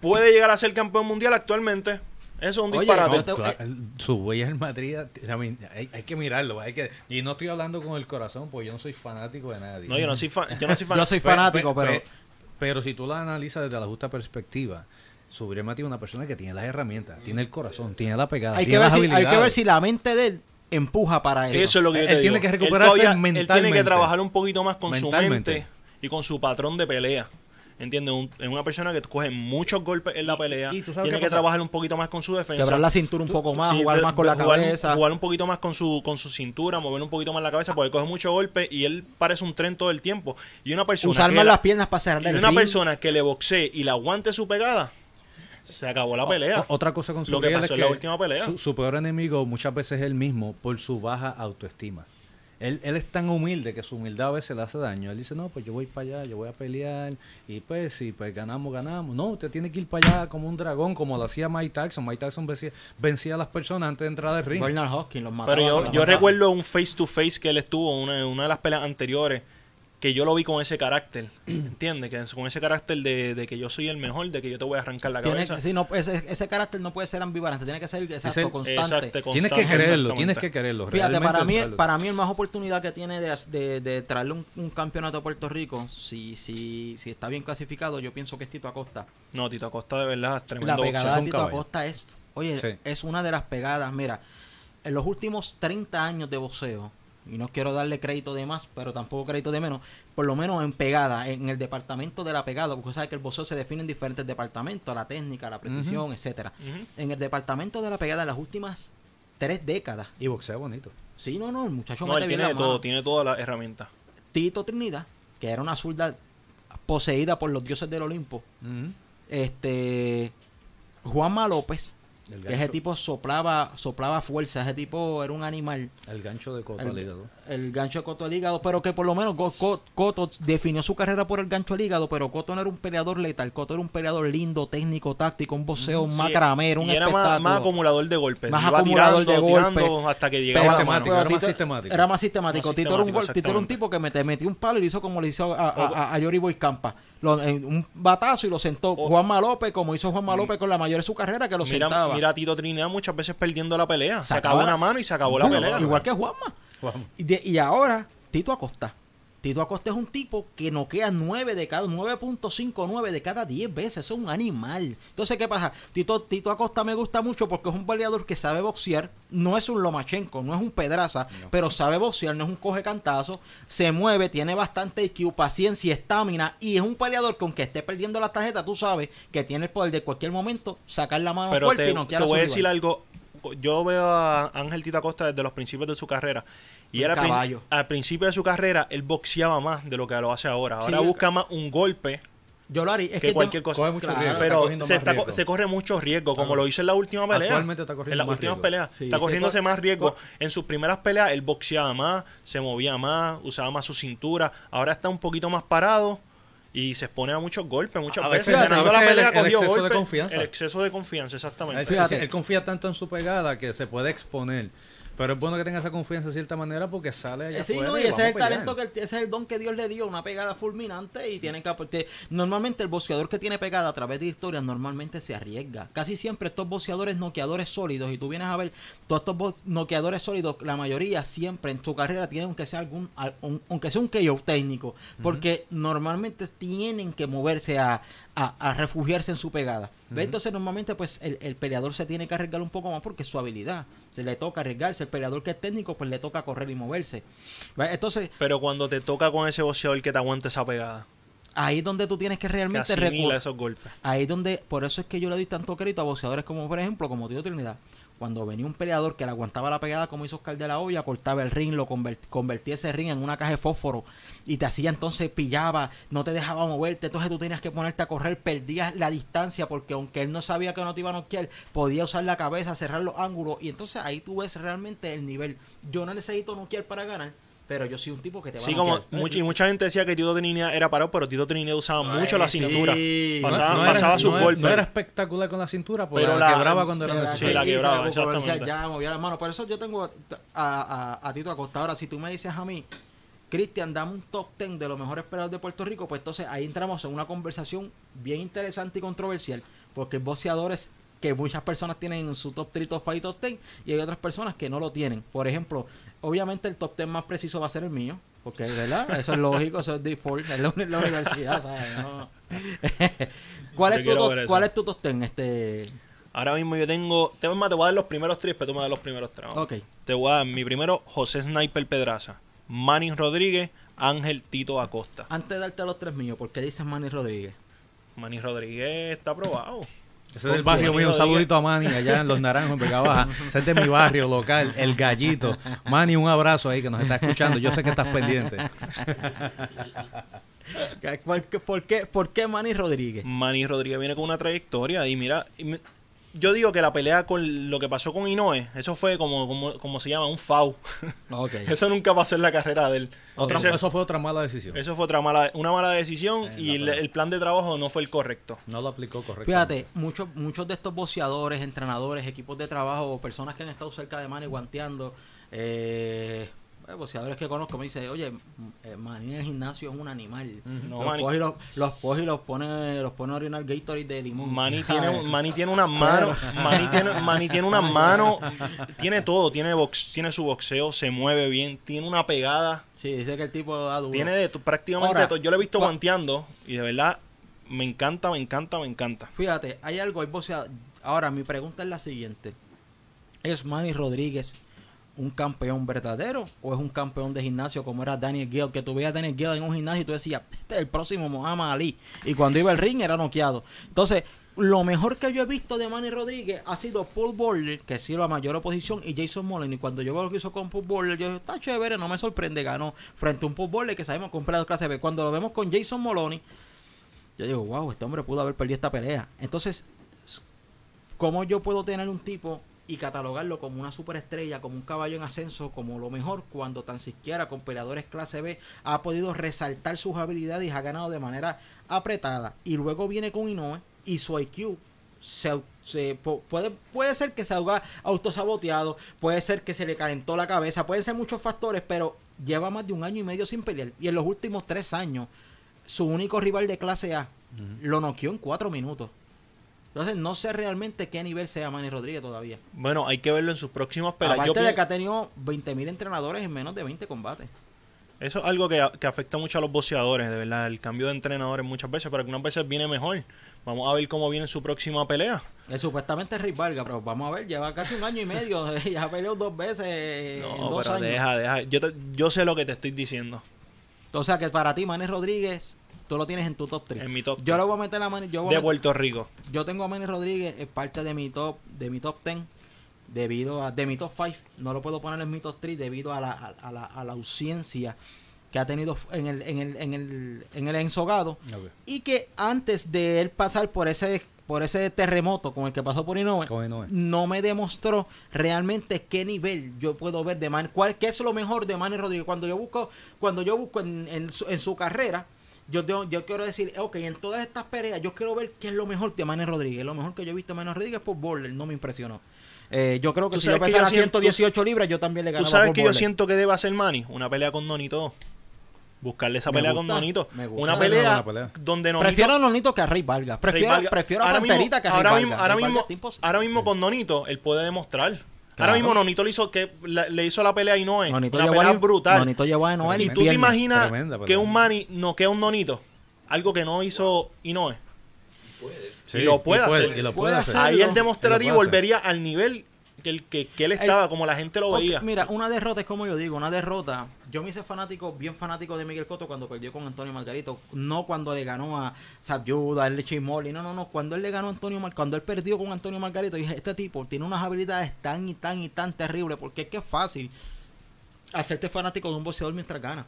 puede llegar a ser campeón mundial actualmente. Eso es un Oye, disparate. yo te- Claro, su huella en Madrid, hay, hay que mirarlo. Hay que, y no estoy hablando con el corazón, porque yo no soy fanático de nadie. No, yo no soy fan, yo no soy fan. Yo soy fanático, pero... pe- pero si tú la analizas desde la justa perspectiva, Subriel Mati es una persona que tiene las herramientas, tiene el corazón, tiene la pegada, hay, que tiene ver las si, hay que ver si la mente de él empuja para Sí, eso. eso es lo que yo Él te tiene digo. que recuperarse todavía- Él tiene que mentalmente. trabajar un poquito más con Mentalmente. su mente y con su patrón de pelea. ¿Entiendes? Un- es una persona que coge muchos golpes en la pelea. y tú sabes tiene que pasa? trabajar un poquito más con su defensa. Quebrar la cintura un poco más, Sí, jugar de- más con la jugar- cabeza. Jugar un poquito más con su, con su cintura, mover un poquito más la cabeza, porque coge mucho golpe y él parece un tren todo el tiempo. Y una persona, Usar que, más la- las piernas para cerrar y una ring. persona que le boxee y le aguante su pegada, se acabó la pelea. O- Otra cosa con Lo que pasó es en que la última pelea. Su, su peor enemigo muchas veces es él mismo por su baja autoestima. Él, él es tan humilde que su humildad a veces le hace daño. Él dice, no, pues yo voy para allá, yo voy a pelear. Y pues, si pues ganamos, ganamos. No, usted tiene que ir para allá como un dragón, como lo hacía Mike Tyson. Mike Tyson vencía, vencía a las personas antes de entrar al ring. Bernard Hopkins los mataba. Pero yo, recuerdo un face to face que él estuvo, una, una de las peleas anteriores, que yo lo vi con ese carácter, ¿entiendes? Que es- con ese carácter de, de que yo soy el mejor, de que yo te voy a arrancar la Tiene cabeza. que- sí, no, ese, ese carácter no puede ser ambivalente, tiene que ser exacto, el- constante. Exacto, Tienes que constante, quererlo, tienes que quererlo. Fíjate, para mí, para mí el más oportunidad que tiene de, de, de traerle un, un campeonato a Puerto Rico, si, si, si está bien clasificado, yo pienso que es Tito Acosta. No, Tito Acosta de verdad es La tremendo pegada es de Tito caballo. Acosta es, oye, Sí. es una de las pegadas. Mira, en los últimos 30 años de boxeo, y no quiero darle crédito de más, pero tampoco crédito de menos, por lo menos en pegada, en el departamento de la pegada, porque sabes que el boxeo se define en diferentes departamentos, la técnica, la precisión, etcétera. Ujú. En el departamento de la pegada, en las últimas tres décadas, Y boxea bonito. sí, no, no, el muchacho No, él tiene de todo, tiene todas las herramientas. Tito Trinidad, que era una zurda poseída por los dioses del Olimpo, este Juanma López, que ese tipo soplaba, soplaba fuerza, ese tipo era un animal. El gancho de coto El, al hígado. el gancho de Coto al hígado, pero que por lo menos Coto definió su carrera por el gancho al hígado, pero Coto no era un peleador letal, Coto era un peleador lindo, técnico, táctico, un boxeo, un Sí, macramero, un y era más, espectáculo. más acumulador de golpes. Más Iba acumulador tirando, de golpes. hasta que llegaba Pero- la mano. era más sistemático. Era más sistemático. Más Tito, era un, Tito era un tipo que me, te metió un palo y le hizo como le hizo a, a, a- a Yori Boy Campa. Lo- en un batazo y lo sentó. O- Juanma López, como hizo Juanma López con la mayoría de su carrera, que lo Mira, sentaba. mira a Tito Trinidad muchas veces perdiendo la pelea. Se Se acabó acaba una la- mano y se acabó la Bueno, pelea. Igual que Juanma. Vamos. Y, de- y ahora, Tito Acosta. Tito Acosta es un tipo que noquea 9 de cada 9.59 de cada 10 veces. Es un animal. Entonces, ¿qué pasa? Tito, Tito Acosta me gusta mucho porque es un peleador que sabe boxear. No es un Lomachenko, no es un Pedraza, pero sabe boxear, no es un coge cantazo. Se mueve, tiene bastante IQ, paciencia, estamina. Y es un peleador que aunque esté perdiendo la tarjeta, tú sabes que tiene el poder de cualquier momento sacar la mano Pero fuerte te, y noquear te a voy a rival. decir algo. Yo veo a Ángel Tito Acosta desde los principios de su carrera. Y Un él al prin- caballo. al principio de su carrera, él boxeaba más de lo que lo hace ahora. Ahora Sí. busca más un golpe Yo lo haría. Es que, que cualquier cosa. Coge mucho Claro. riesgo, está Pero se, está riesgo. se corre mucho riesgo, como Claro. lo hizo en la última pelea. Actualmente está corriendo En las más últimas riesgo. peleas. Sí, está se corriéndose co- más riesgo. co- En sus primeras peleas, él boxeaba más, se movía más, usaba más su cintura. Ahora está un poquito más parado. Y se expone a muchos golpes, muchas A veces. veces- ganando a veces la pelea, el- el exceso de confianza. El exceso de confianza, exactamente. Él confía tanto en su pegada que se puede exponer. Pero es bueno que tenga esa confianza de cierta manera porque sale allá Eh, Sí, no, y ese es el talento que ese es el don que Dios le dio, una pegada fulminante y tiene que porque normalmente el boxeador que tiene pegada a través de historias normalmente se arriesga. Casi siempre estos boxeadores noqueadores sólidos y tú vienes a ver todos estos noqueadores sólidos, la mayoría siempre en su carrera tienen que ser algún al- un- aunque sea un KO técnico, porque normalmente tienen que moverse a, a- a refugiarse en su pegada. ¿Ves? Entonces normalmente pues el, el peleador se tiene que arriesgar un poco más porque es su habilidad. Se le toca arriesgarse. El peleador que es técnico pues le toca correr y moverse. Entonces Pero cuando te toca con ese boxeador que te aguante esa pegada, ahí es donde tú tienes que que realmente recur- esos golpes. Ahí es donde, por eso es que yo le doy tanto crédito a boxeadores como por ejemplo, como Tío Trinidad. Cuando venía un peleador que le aguantaba la pegada como hizo Oscar de la Hoya, cortaba el ring, lo convert- convertía ese ring en una caja de fósforo y te hacía entonces pillaba, no te dejaba moverte, entonces tú tenías que ponerte a correr, perdías la distancia porque aunque él no sabía que no te iba a noquear, podía usar la cabeza, cerrar los ángulos y entonces ahí tú ves realmente el nivel. Yo no necesito noquear para ganar, pero yo soy un tipo que te va Sí, a como y mucha gente decía que Tito Trinidad era parado, pero Tito Trinidad usaba mucho la sí. cintura. No- Pasaba, no era- pasaba sus no era- golpes. No era espectacular con la cintura, pero, Pero la la- quebraba cuando era necesario. Sí, la que quebraba, exactamente. Ya movía la mano. Por eso yo tengo a, a, a Tito Acosta. Ahora, si tú me dices a mí, Cristian, dame un top 10 de los mejores peleadores de Puerto Rico, pues entonces ahí entramos en una conversación bien interesante y controversial, porque hay boxeadores que muchas personas tienen en su top 3, top 5 y top 10, y hay otras personas que no lo tienen. Por ejemplo, obviamente el top 10 más preciso va a ser el mío, porque ¿verdad? Eso es lógico, eso es default, es la, uni- la universidad, ¿sabes? No. ¿Cuál, es tu, top-. ¿Cuál es tu top 10? Este... Ahora mismo yo tengo. Te, es más, te voy a dar los primeros tres, pero tú me das los primeros tres. ¿no? Ok. Te voy a dar mi primero, José Sniper Pedraza. Manny Rodríguez, Ángel Tito Acosta. Antes de darte los tres míos, ¿por qué dices Manny Rodríguez? Manny Rodríguez está aprobado. Ese es del barrio mío. Un saludito a Manny allá en Los Naranjos, en Vega Baja. Ese es de mi barrio local, El Gallito. Manny, un abrazo ahí que nos está escuchando. Yo sé que estás pendiente. ¿Cuál- qué- ¿Por qué, por qué Manny Rodríguez? Manny Rodríguez viene con una trayectoria y mira, y me- yo digo que la pelea con lo que pasó con Inoue, eso fue como, como, como se llama, un FAU. Ok. eso nunca pasó en la carrera de él. Otra- Ese- eso fue otra mala decisión. eso fue otra mala, una mala decisión Eh, y el, plan de trabajo no fue el correcto. No lo aplicó correctamente. Fíjate, muchos, muchos de estos boxeadores, entrenadores, equipos de trabajo o personas que han estado cerca de Manny guanteando, eh, eh, boxeadores que conozco me dicen, oye, eh, Manny en el gimnasio es un animal. No, los, coge y los, los coge y los pone, los pone a orinar Gatorade de limón. Manny tiene, Manny tiene unas manos, Manny tiene, Manny tiene unas manos, tiene todo, tiene box, tiene su boxeo, se mueve bien, tiene una pegada, Sí, dice que el tipo da duro. tiene de prácticamente Ahora, de todo. Yo lo he visto guanteando y de verdad me encanta, me encanta, me encanta. Fíjate, hay algo, hay boxeador- Ahora, mi pregunta es la siguiente. ¿Es Manny Rodríguez un campeón verdadero o es un campeón de gimnasio como era Daniel Gill? Que tú veías a Daniel Gill en un gimnasio y tú decías, este es el próximo Muhammad Ali. Y cuando iba al ring era noqueado. Entonces, lo mejor que yo he visto de Manny Rodríguez ha sido Paul Borler, que ha sido la mayor oposición, y Jason Mullen. Y cuando yo veo lo que hizo con Paul Borler, yo digo, está chévere, no me sorprende, ganó frente a un Paul Borler que sabemos comprado clase B. Cuando lo vemos con Jason Moloney, yo digo, wow, este hombre pudo haber perdido esta pelea. Entonces, ¿cómo yo puedo tener un tipo y catalogarlo como una superestrella, como un caballo en ascenso, como lo mejor, cuando tan siquiera con peleadores clase B ha podido resaltar sus habilidades y ha ganado de manera apretada? Y luego viene con Inoue y su IQ se, puede, puede ser que se haya autosaboteado, puede ser que se le calentó la cabeza, pueden ser muchos factores, pero lleva más de un año y medio sin pelear. Y en los últimos tres años, su único rival de clase A lo noqueó en cuatro minutos. Entonces no sé realmente qué nivel sea Manny Rodríguez todavía. Bueno, hay que verlo en sus próximas peleas. Yo Aparte de que ha tenido 20.000 entrenadores en menos de 20 combates. Eso es algo que, que afecta mucho a los boxeadores, de verdad, el cambio de entrenadores muchas veces, pero que unas veces viene mejor. Vamos a ver cómo viene su próxima pelea. Él supuestamente es Rick Vargas, pero vamos a ver, lleva casi un año y medio. ya ha peleado dos veces en No, dos pero años. deja, deja. Yo, te- yo sé lo que te estoy diciendo. O sea que para ti, Manny Rodríguez, tú lo tienes en tu top 3. En mi top Yo le voy a meter a Manny. Yo, voy a De meter- Puerto Rico. yo tengo a Manny Rodríguez, es parte de mi top, de mi top 10. Debido a, de mi top 5, no lo puedo poner en mi top 3 debido a la, a, a la, a la ausencia que ha tenido en el, en el, en el, en el ensogado. Y que antes de él pasar por ese por ese terremoto con el que pasó por Inoue. no me demostró realmente qué nivel yo puedo ver de Man, cuál, qué es lo mejor de Manny Rodríguez. Cuando yo busco, cuando yo busco en, en su, en su carrera, yo tengo- yo quiero decir, ok, en todas estas peleas, yo quiero ver qué es lo mejor de Manny Rodríguez. Lo mejor que yo he visto de Manny Rodríguez por Border, no me impresionó. Eh, yo creo que Tú si yo pesara yo siento- 118 libras, yo también le ¿Tú ganaba a sabes que yo siento que debe hacer Manny? Una pelea con Nonito. Buscarle esa Me pelea gusta, con Nonito. me gusta. Una pelea, buena pelea. donde Nonito... Prefiero a Nonito que a Rey Vargas. Prefiero, Rey Vargas- prefiero a ahora mismo- Panterita que a Rey ahora Vargas. mismo, ahora Rey mismo, ahora mismo con Nonito, él puede demostrar. Claro. Ahora mismo Nonito le hizo que la- le hizo la pelea a Inoue. Nonito una pelea a- brutal. Nonito llevó a Inoue y tú te imaginas Tremenda que un Manny noquea a un Nonito. Algo que no hizo Inoue. Sí, Y lo puede hacer. Y lo Puede puede hacer. Ahí Y él demostraría y puede volvería al nivel que, el, que, que él estaba, como la gente lo veía. mira, una derrota es como yo digo, una derrota. Yo me hice fanático, bien fanático de Miguel Cotto cuando perdió con Antonio Margarito. No cuando le ganó a Sabyuda, el Chimoli. No, no, no. Cuando él le ganó a Antonio Mar cuando él perdió con Antonio Margarito, dije, este tipo tiene unas habilidades tan y tan y tan terribles. Porque es que es fácil hacerte fanático de un boxeador mientras gana.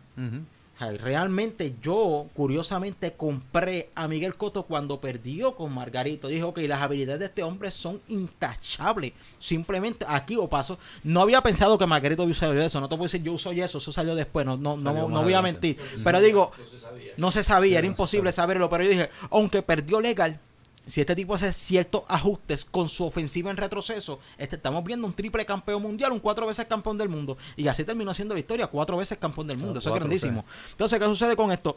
Realmente yo, curiosamente, compré a Miguel Cotto cuando perdió con Margarito. Dije, ok, las habilidades de este hombre son intachables. Simplemente aquí o paso. No había pensado que Margarito hubiese usado eso. No te puedo decir, yo uso eso. Eso salió después. No, no, no, Salió no voy a mentir. Pero digo, No se sabía. no se sabía, era imposible saberlo. Pero yo dije, aunque perdió legal, si este tipo hace ciertos ajustes con su ofensiva en retroceso, este, estamos viendo un triple campeón mundial, un cuatro veces campeón del mundo. Y así terminó siendo la historia, cuatro veces campeón del mundo. Eso es grandísimo. Entonces, ¿qué sucede con esto?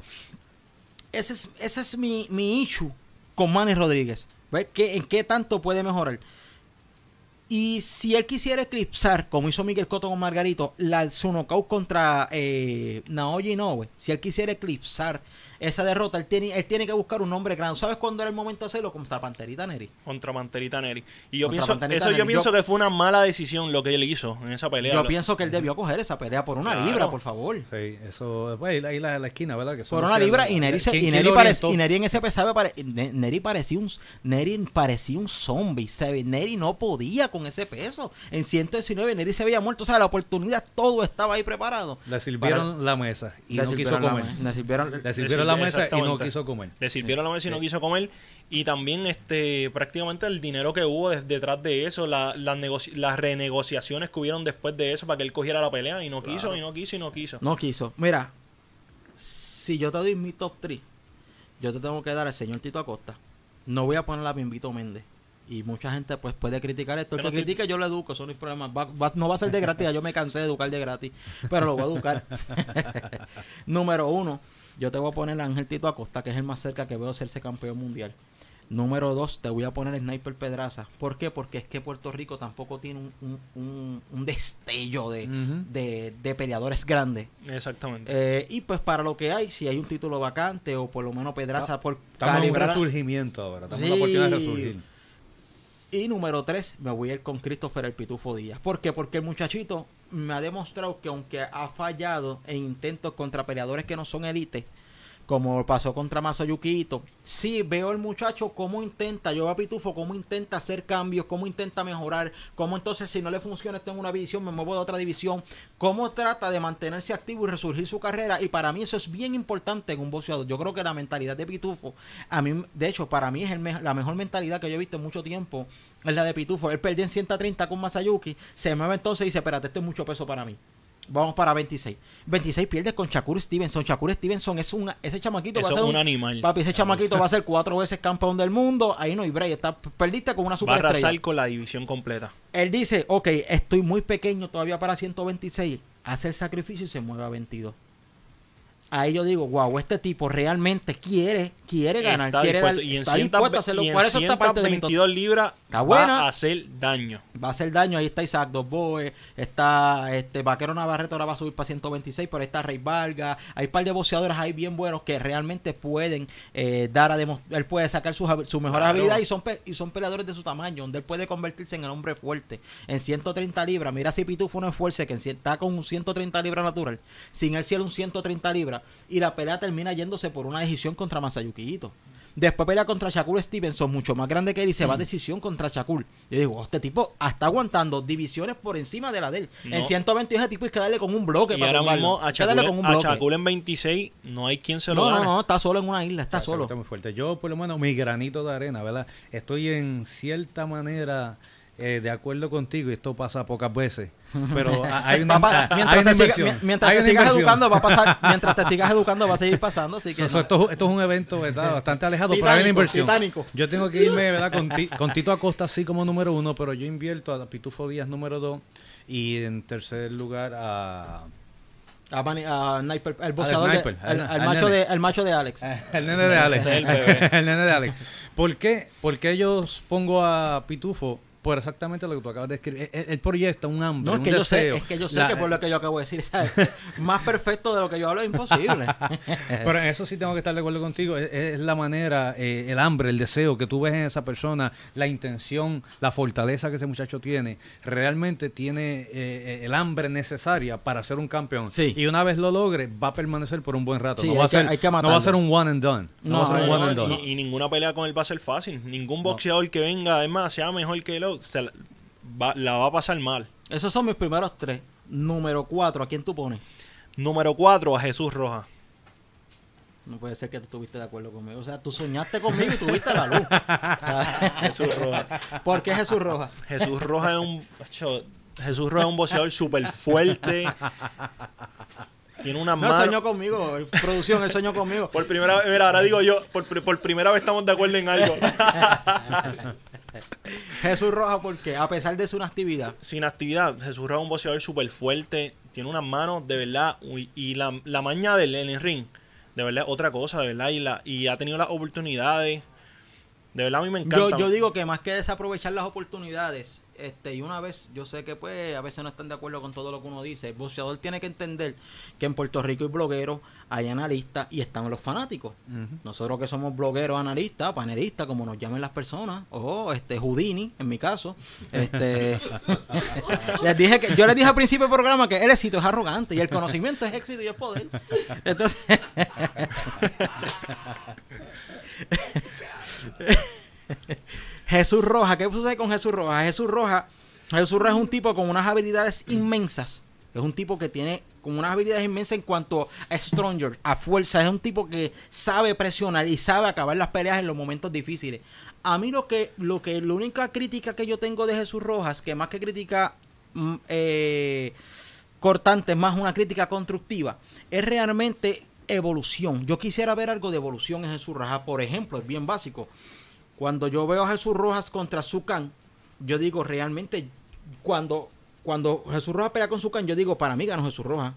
Ese es, ese es mi, mi issue con Manny Rodríguez. ¿Ves? ¿Qué, ¿En qué tanto puede mejorar? Y si él quisiera eclipsar, como hizo Miguel Cotto con Margarito, la, su knockout contra eh, Naoya Inoue, si él quisiera eclipsar esa derrota, él tiene, él tiene que buscar un nombre grande. ¿Sabes cuándo era el momento de hacerlo? Contra Panterita Neri. contra Manterita Neri. Y yo Contra pienso, Panterita eso yo pienso Yo- que fue una mala decisión lo que él hizo en esa pelea. Yo Lo- pienso que él debió coger esa pelea por una Claro. libra, por favor. Sí, eso, pues, ahí la, la esquina, ¿verdad? Que Por una libra y Neri, se- ¿Quién- y Neri, parec- y Neri en ese pesaje pare- Ne- Neri parecía un Neri parecía un zombie. Neri no podía con ese peso. En 119 Neri se había muerto, o sea, la oportunidad todo estaba ahí preparado. Le sirvieron la mesa y Le no quiso la comer. me- le sirvieron- Le sirvieron la mesa y no quiso comer. Le sirvieron la mesa y no quiso comer. Y también este prácticamente el dinero que hubo de- detrás de eso, la- las, negoci- las renegociaciones que hubieron después de eso para que él cogiera la pelea. Y no quiso, y no quiso, y no quiso. No quiso. Mira, si yo te doy mi top 3, yo te tengo que dar al señor Tito Acosta. No voy a poner a Pimbito Méndez. Y mucha gente pues puede criticar esto. El que critique yo lo educo, eso no hay problema. Va- va- no va a ser de gratis, yo me cansé de educar de gratis, pero lo voy a educar. Número uno, yo te voy a poner a Ángel Tito Acosta, que es el más cerca que veo serse campeón mundial. Número dos, te voy a poner Sniper Pedraza. ¿Por qué? Porque es que Puerto Rico tampoco tiene un, un- un- un destello de, de- de peleadores grandes. Exactamente. Eh, y pues para lo que hay, si hay un título vacante o por lo menos Pedraza por Estamos en un calibrar- resurgimiento ahora. Estamos en la oportunidad de resurgir. Y número tres, me voy a ir con Christopher el Pitufo Díaz. ¿Por qué? Porque el muchachito me ha demostrado que aunque ha fallado en intentos contra peleadores que no son élite, como pasó contra Masayuki Ito, sí veo el muchacho cómo intenta, yo a Pitufo, cómo intenta hacer cambios, cómo intenta mejorar, cómo entonces si no le funciona esto en una división, me muevo de otra división, cómo trata de mantenerse activo y resurgir su carrera. Y para mí eso es bien importante en un boxeador. Yo creo que la mentalidad de Pitufo, a mí, de hecho, para mí es el la mejor mentalidad que yo he visto en mucho tiempo, es la de Pitufo. Él perdió en 130 con Masayuki, se mueve entonces y dice, espérate, este es mucho peso para mí. Vamos para 26. 26 pierdes con Shakur Stevenson. Shakur Stevenson es un ese chamaquito va a Eso ser es un animal. Papi, ese chamaquito va a ser cuatro veces campeón del mundo. Ahí no hay break. Está, perdiste con una Va a superestrella. arrasar con la división completa. Él dice, ok, estoy muy pequeño todavía para 126. Hace el sacrificio y se mueve a 22. Ahí yo digo, wow, este tipo realmente quiere, quiere ganar, Está quiere dar- y en está 100 dispuesto a hacerlo. y en Por eso esta parte de mi 122 libras Está buena. va a hacer daño. va a hacer daño. Ahí está Isaac Dos Boes, está este Vaquero Navarrete, ahora va a subir para 126, pero ahí está Rey Vargas. Hay un par de boxeadores ahí bien buenos que realmente pueden eh, dar a demostrar, él puede sacar sus, sus mejores Claro. habilidades y son, y son peleadores de su tamaño, donde él puede convertirse en el hombre fuerte. En 130 libras, mira si Pitufo no es fuerte, que está con un 130 libras natural, sin él ser un 130 libras, y la pelea termina yéndose por una decisión contra Masayuki Ito. Después pelea contra Shakur Stevenson, mucho más grande que él, y se Mm. va a decisión contra Shakur. Yo digo, este tipo está aguantando divisiones por encima de la de él. En No. 122 ese tipo hay que darle con un bloque Y para ahora mismo a Chacul, con un a. Chacul en 26 no hay quien se lo No, no, gane. no, está solo en una isla, está Está solo. Está muy fuerte. Yo, por lo menos, mi granito de arena, ¿verdad? Estoy en cierta manera eh, de acuerdo contigo y esto pasa pocas veces. Pero ha- hay una, Papá, ha- hay mientras una te, inversión. mientras Hay te sigas inversión. educando va a pasar, mientras te sigas educando va a seguir pasando, así que So- so no. esto, esto es un evento ¿verdad? bastante alejado, pero hay una inversión. titánico. Yo tengo que irme ¿verdad? Con, Ti- con Tito Acosta así como número uno, pero yo invierto a Pitufo Díaz número dos y en tercer lugar a... a, Manny- a Sniper, el boxeador de- el, el macho nene. de, el macho de Alex. El nene de Alex. El nene de Alex. ¿Por qué? Porque ellos pongo a Pitufo por exactamente lo que tú acabas de escribir. Él, él proyecta un hambre, No, es un que yo sé, es que yo sé La- que por lo que yo acabo de decir, ¿sabes? Más perfecto de lo que yo hablo es imposible. Pero en eso sí tengo que estar de acuerdo contigo. Es, es la manera, eh, el hambre, el deseo que tú ves en esa persona, la intención, la fortaleza que ese muchacho tiene. Realmente tiene eh, eh, el hambre necesaria para ser un campeón. Sí. Y una vez lo logre, va a permanecer por un buen rato. Sí, no, va hay a que- ser, hay que no va a ser un one and done. No, No, va a ser un no, one and done. y, y ninguna pelea con él va a ser fácil. Ningún boxeador que venga, es más, sea mejor que se la, va, la va a pasar mal. Esos son mis primeros tres. Número cuatro, ¿a quién tú pones? Número 4, a Jesús Rojas. No puede ser que tú estuviste de acuerdo conmigo. O sea, tú soñaste conmigo y tuviste la luz. Jesús Rojas. ¿Por qué Jesús Roja? Jesús Rojas es un. Jesús Rojas es un boxeador súper fuerte. Tiene una No, mano. soñó conmigo. Producción, él soñó conmigo. Por primera vez, mira, ahora digo yo, por, por primera vez estamos de acuerdo en algo. Jesús Roja, porque a pesar de su inactividad, Sin actividad, Jesús Rojas es un boxeador súper fuerte. Tiene unas manos de verdad. Y la, la maña del en el ring, de verdad, es otra cosa, de verdad. Y, la, y ha tenido las oportunidades. De verdad, a mí me encanta. yo, yo digo que más que desaprovechar las oportunidades, este, y una vez, yo sé que pues a veces no están de acuerdo con todo lo que uno dice, el boxeador tiene que entender que en Puerto Rico hay blogueros, hay analistas y están los fanáticos. Nosotros que somos blogueros, analistas, panelistas, como nos llamen las personas, o este Houdini, en mi caso, este les dije que yo les dije al principio del programa que el éxito es arrogante y el conocimiento es éxito y es poder. Entonces Jesús Roja, ¿qué sucede con Jesús Roja? Jesús Roja, Jesús Roja es un tipo con unas habilidades inmensas. Es un tipo que tiene con unas habilidades inmensas en cuanto a stronger, a fuerza. Es un tipo que sabe presionar y sabe acabar las peleas en los momentos difíciles. A mí lo que, lo que, la única crítica que yo tengo de Jesús Rojas, que más que crítica mm, eh, cortante, es más una crítica constructiva, es realmente evolución. Yo quisiera ver algo de evolución en Jesús Rojas. Por ejemplo, es bien básico. Cuando yo veo a Jesús Rojas contra Zucan, yo digo realmente, cuando, cuando Jesús Rojas pelea con Zucan, yo digo, para mí ganó Jesús Rojas.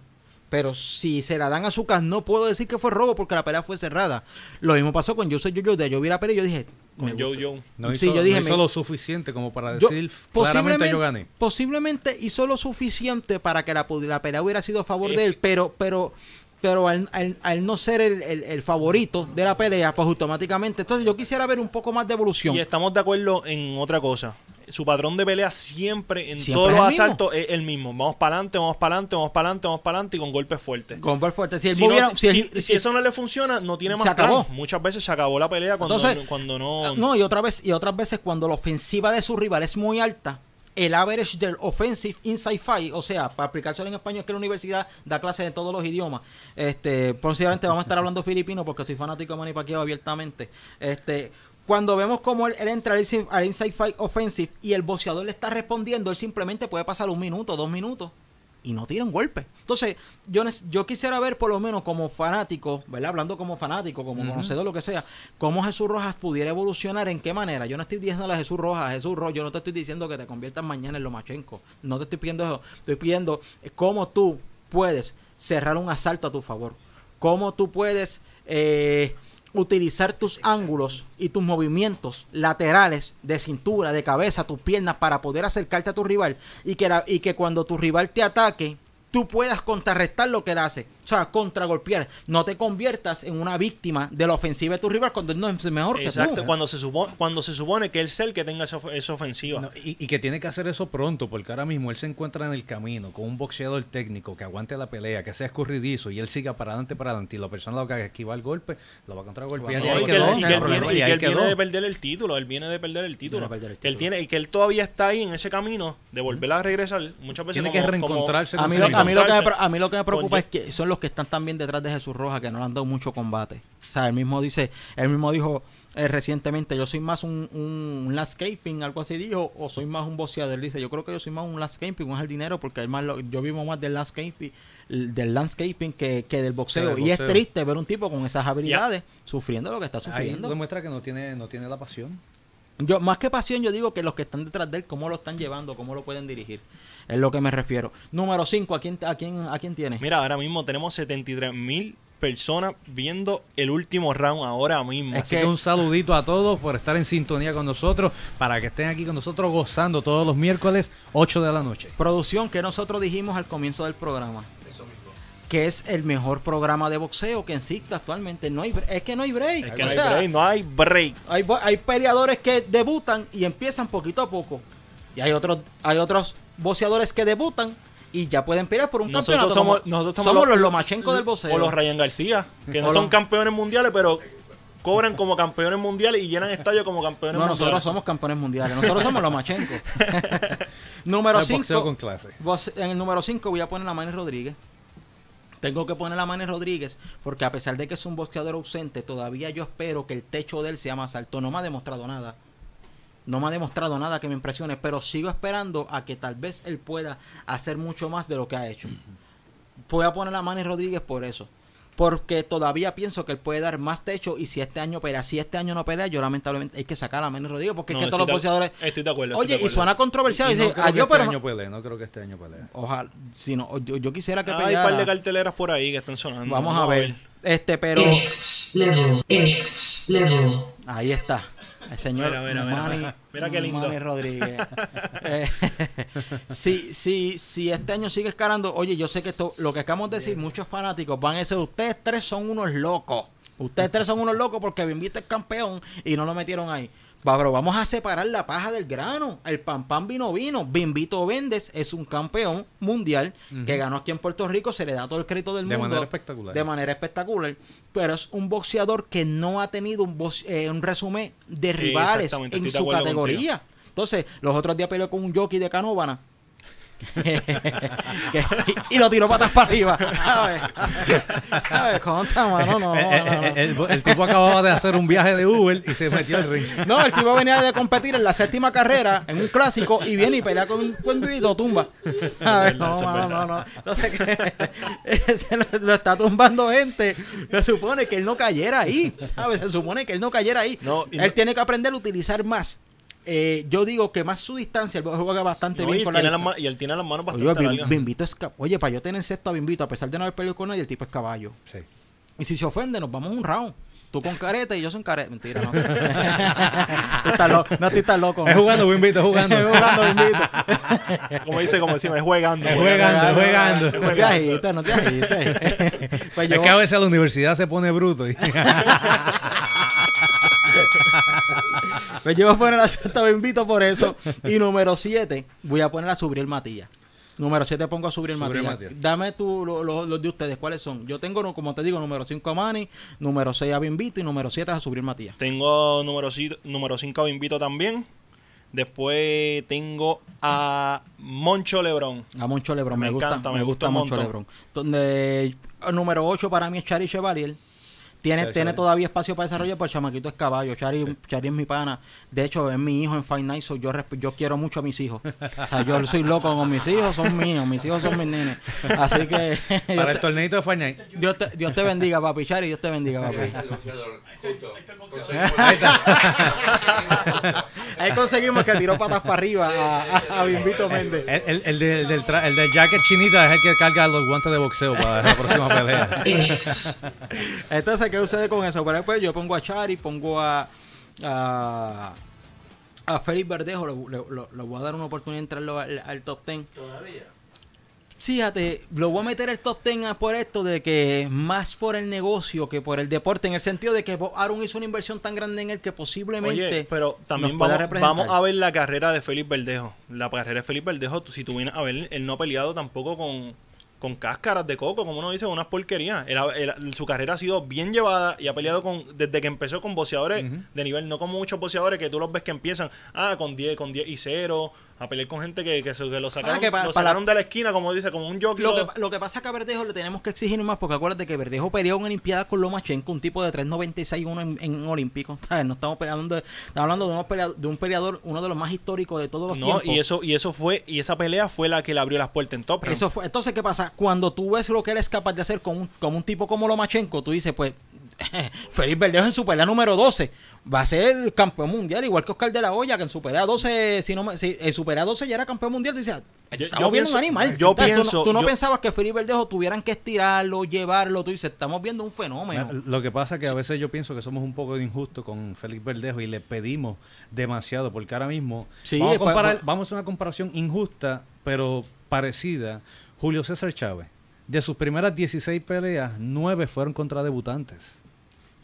Pero si se la dan a Zucan, no puedo decir que fue robo porque la pelea fue cerrada. Lo mismo pasó con Yo soy yo, de yo vi la pelea y yo dije, con Joe. No Sí, hizo, yo dije, no hizo me- lo suficiente como para decir Yo- claramente yo gané. Posiblemente hizo lo suficiente para que la, la pelea hubiera sido a favor Es de él, que- pero, pero, pero al, al- al no ser el, el- el favorito de la pelea, pues automáticamente. Entonces yo quisiera ver un poco más de evolución. Y estamos de acuerdo en otra cosa. Su patrón de pelea siempre, en Siempre todos los mismo. asaltos, es el mismo. Vamos para adelante, vamos para adelante, vamos para adelante, vamos para adelante y con golpes fuertes. Con Bert fuerte. Si, Si, no- si eso no le funciona, no tiene Se más plan. acabó. Muchas veces se acabó la pelea cuando, Entonces, cuando no... No, y otra vez, y otras veces cuando la ofensiva de su rival es muy alta, el average del offensive inside fight, o sea, para aplicárselo en español, que la universidad da clases de todos los idiomas. Este, posiblemente vamos a estar hablando filipino porque soy fanático de Manny Pacquiao abiertamente. Este, cuando vemos cómo él, entra al al inside fight offensive y el boxeador le está respondiendo, él simplemente puede pasar un minuto, dos minutos y no tira un golpe. Entonces, yo, yo quisiera ver por lo menos como fanático, ¿verdad? Hablando como fanático, como conocedor, lo que sea, cómo Jesús Rojas pudiera evolucionar, en qué manera. Yo no estoy diciéndole a Jesús Rojas, Jesús Rojas, yo no te estoy diciendo que te conviertas mañana en Lomachenko. No te estoy pidiendo eso. Estoy pidiendo eh, cómo tú puedes cerrar un asalto a tu favor. Cómo tú puedes eh, utilizar tus ángulos y tus movimientos laterales de cintura, de cabeza, tus piernas para poder acercarte a tu rival y que, y que cuando tu rival te ataque, tú puedas contrarrestar lo que él hace. O sea, contragolpear. No te conviertas en una víctima de la ofensiva de tu rival cuando él no es mejor que Exacto, tú. cuando se, supone, cuando se supone que él es el que tenga esa, of- esa ofensiva. No, y, y que tiene que hacer eso pronto, porque ahora mismo él se encuentra en el camino con un boxeador técnico que aguante la pelea, que sea escurridizo y él siga para adelante, para adelante. Y la persona lo que haga es esquivar el golpe, lo va a contragolpear. No, y y que, quedó, él, y que él viene, y y que él viene de perder el título, él viene de perder el título. perder el él tiene, y que él todavía está ahí en ese camino de volver a regresar. Muchas veces Tiene como- que reencontrarse A con mí, sí lo, mismo. a, mí lo que me, a mí lo que me preocupa con- es que son los que están también detrás de Jesús Roja, que no le han dado mucho combate. O sea, él mismo dice, él mismo dijo eh, recientemente, yo soy más un, un landscaping, algo así dijo, o soy más un boxeador. Él dice, yo creo que yo soy más un landscaping, un jardinero, porque más lo- yo vivo más del landscaping, del landscaping que, que del boxeo. y es triste ver un tipo con esas habilidades sufriendo lo que está Ahí sufriendo. demuestra que no tiene, no tiene la pasión. Yo, más que pasión, yo digo que los que están detrás de él, cómo lo están llevando, cómo lo pueden dirigir. Es lo que me refiero. Número 5, ¿a quién, a, quién, ¿a quién tiene? Mira, ahora mismo tenemos 73 mil personas viendo el último round ahora mismo. Es Así que- que un saludito a todos por estar en sintonía con nosotros, para que estén aquí con nosotros gozando todos los miércoles, 8 de la noche. Producción que nosotros dijimos al comienzo del programa. Que es el mejor programa de boxeo que existe actualmente. No hay, es que no hay break. Es que no hay break, no hay break. hay, peleadores que debutan y empiezan poquito a poco. Y hay otros, hay otros boxeadores que debutan y ya pueden pelear por un Nosotros campeonato. somos, como- nosotros somos los Lomachenko del boxeo. O los Ryan García, que no son los- campeones mundiales, pero cobran como campeones mundiales y llenan estadios como campeones No, nosotros somos campeones mundiales. Nosotros somos los Machenko. número El boxeo con 5. clase. En el número 5 voy a poner a Manny Rodríguez. Tengo que poner a Manny Rodríguez porque a pesar de que es un boxeador ausente, todavía yo espero que el techo de él sea más alto. No me ha demostrado nada. No me ha demostrado nada que me impresione, pero sigo esperando a que tal vez él pueda hacer mucho más de lo que ha hecho. Voy a poner a Manny Rodríguez por eso. Porque todavía pienso que él puede dar más techo y si este año pelea, si este año no pelea, yo lamentablemente hay que sacar a Manny Rodríguez porque No, es que todos los boxeadores... Estoy de acuerdo. Oye, de y suena controversial. Y Y no dice, creo que adiós, este pero no- año pelee, no creo que este año pelee. Ojalá, si no, yo, yo quisiera que Hay un peleara. par de carteleras por ahí que están sonando. Vamos a ver. Este, pero X level, X level. ahí está. El señor Mira, Manny, mira. Qué lindo. Manny Rodríguez. Eh, si, si, si este año sigue escalando, oye, yo sé que esto, lo que acabamos de decir, muchos fanáticos van a decir, ustedes tres son unos locos. Ustedes tres son unos locos porque Bimbito es campeón y no lo metieron ahí. Pero vamos a separar la paja del grano. El pan pan vino vino. Bimbito Véndez es un campeón mundial que ganó aquí en Puerto Rico. Se le da todo el crédito del De mundo. manera espectacular. De manera espectacular. Pero es un boxeador que no ha tenido un, eh, un resumen de rivales en de su categoría. Entonces, los otros días peleó con un jockey de Canóvana. Que- y lo tiró patas para arriba. ¿Sabes? ¿Sabes? Contra, mano, no, Eh, eh, no, no. eh, el, el tipo acababa de hacer un viaje de Uber y se metió al ring. No, el tipo venía de competir en la séptima carrera, en un clásico, y viene y pelea con un buen vivito, tumba. A ver, no, mano, no, no. Entonces, que, se lo, lo está tumbando gente. Se supone que él no cayera ahí, ¿sabes? Se supone que él no cayera ahí. No, y él no- tiene que aprender a utilizar más. Eh, yo digo que más su distancia, él juega bastante No, bien y, con él la tiene las distancia. ma- y él tiene las manos Oye, bastante largas. Bimbito es Oye, para yo tener sexto a Bimbito, a pesar de no haber peleado con él, el tipo es caballo. Sí. Y si se ofende, nos vamos a un round. Tú con careta y yo sin careta. Mentira, no. tú estás loco. No, tú estás loco. Es jugando, Wimbito, es jugando. Es jugando, Bimbito. Como dice, como decimos, es jugando. Es jugando, es jugando. Es No te agites, no te agites. Pues Es yo, que a veces la universidad se pone bruto. y- pues yo voy a poner a sexta Bimbito por eso. Y número 7, voy a poner a Subriel Matías. Número 7 pongo a Subriel Subriel Matías. Matías. Dame tú lo- lo- los de ustedes, ¿cuáles son? Yo tengo, como te digo, número 5 a Manny, número 6 a Bimbito y número 7 a Subriel Matías. Tengo número 5 número a Bimbito también. Después tengo a Moncho Lebrón. A Moncho Lebron, me, Me gusta, encanta, me me gusta gusta un Moncho. Donde el número 8 para mí es Chari Chevalier. Tiene, tiene todavía espacio para desarrollar, pues chamaquito es caballo. Chari, Chari es mi pana. De hecho, es mi hijo en Fight Night, so yo, yo quiero mucho a mis hijos. O sea, yo soy loco con mis hijos, son míos, mis hijos son mis nenes. Así que Para el torneito de Fortnite. Dios, te, Dios te bendiga, papi. Chari, Dios te bendiga, papi. Ahí conseguimos que tiró patas para arriba a, a, a Bimbito Méndez. El, el, el, de- el del, tra- el del jacket chinita es el que carga los guantes de boxeo para la próxima pelea. X, ¿qué sucede con eso? Pero después yo pongo a Chari, pongo a. a a Félix Verdejo, le, voy a dar una oportunidad de entrarlo al, al top 10. ¿Todavía? Fíjate, lo voy a meter al top 10 por esto de que más por el negocio que por el deporte, en el sentido de que Aaron hizo una inversión tan grande en él que posiblemente. Oye, pero también vamos, vamos a ver la carrera de Félix Verdejo. La carrera de Félix Verdejo, si tú vienes a ver, él no ha peleado tampoco con, con cáscaras de coco, como uno dice, unas porquerías. Él ha- él- su carrera ha sido bien llevada y ha peleado con desde que empezó con boxeadores de nivel, no como muchos boxeadores que tú los ves que empiezan ah, con 10, con 10 y 0, a pelear con gente que, que, se- que lo sacaron, Ah, que pa- lo para- sacaron de la esquina, como dice, como un jockey. Lo lo- que, lo que pasa es que a Verdejo le tenemos que exigir más, porque acuérdate que Verdejo peleó en Olimpiadas con Lomachenko, un tipo de 3.96 uno en, en Olímpico. No estamos peleando de, estamos hablando de, unos pelea- de un peleador, uno de los más históricos de todos los no, tiempos. y eso, y eso fue, y esa pelea fue la que le abrió las puertas en top. Eso fue, entonces, ¿qué pasa? Cuando tú ves lo que él es capaz de hacer con un, con un tipo como Lomachenko, tú dices, pues, Felipe Verdejo en su pelea número 12 va a ser campeón mundial, igual que Oscar de la Hoya, que en su pelea 12, si no me- si en su pelea 12 ya era campeón mundial. Tú dices, Yo- estamos yo viendo pienso- un animal. yo O sea, tú no- pienso- Tú no, yo- pensabas que Felipe Verdejo tuvieran que estirarlo, llevarlo. Tú dices, estamos viendo un fenómeno. Lo que pasa es que a veces yo pienso que somos un poco injustos con Félix Verdejo y le pedimos demasiado, porque ahora mismo Sí, vamos, a pues, comparar- pues- vamos a hacer una comparación injusta, pero parecida. Julio César Chávez, de sus primeras 16 peleas, 9 fueron contra debutantes.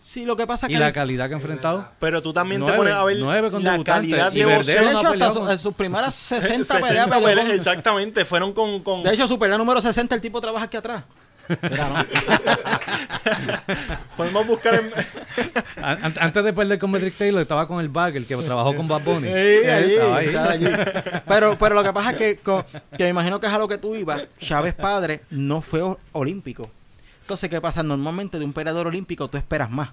Sí, lo que pasa es Y que la calidad que ha enfrentado. Pero tú también Nueve, te pones a ver nueve con la calidad Y de boxeo. de hecho, ha hasta su- en sus primeras 60, 60 peleas peleas, con- exactamente, fueron con, con De hecho, su pelea número 60, el tipo trabaja aquí atrás. Mira, ¿no? podemos buscar en, An- an- Antes de perder con Medrick Taylor, estaba con el Bagger, que trabajó con Bad Bunny. Sí, ahí. estaba allí. Pero, pero lo que pasa es que, que me imagino que es a lo que tú ibas. Chávez padre no fue olímpico. Entonces, ¿qué pasa? Normalmente de un peleador olímpico tú esperas más.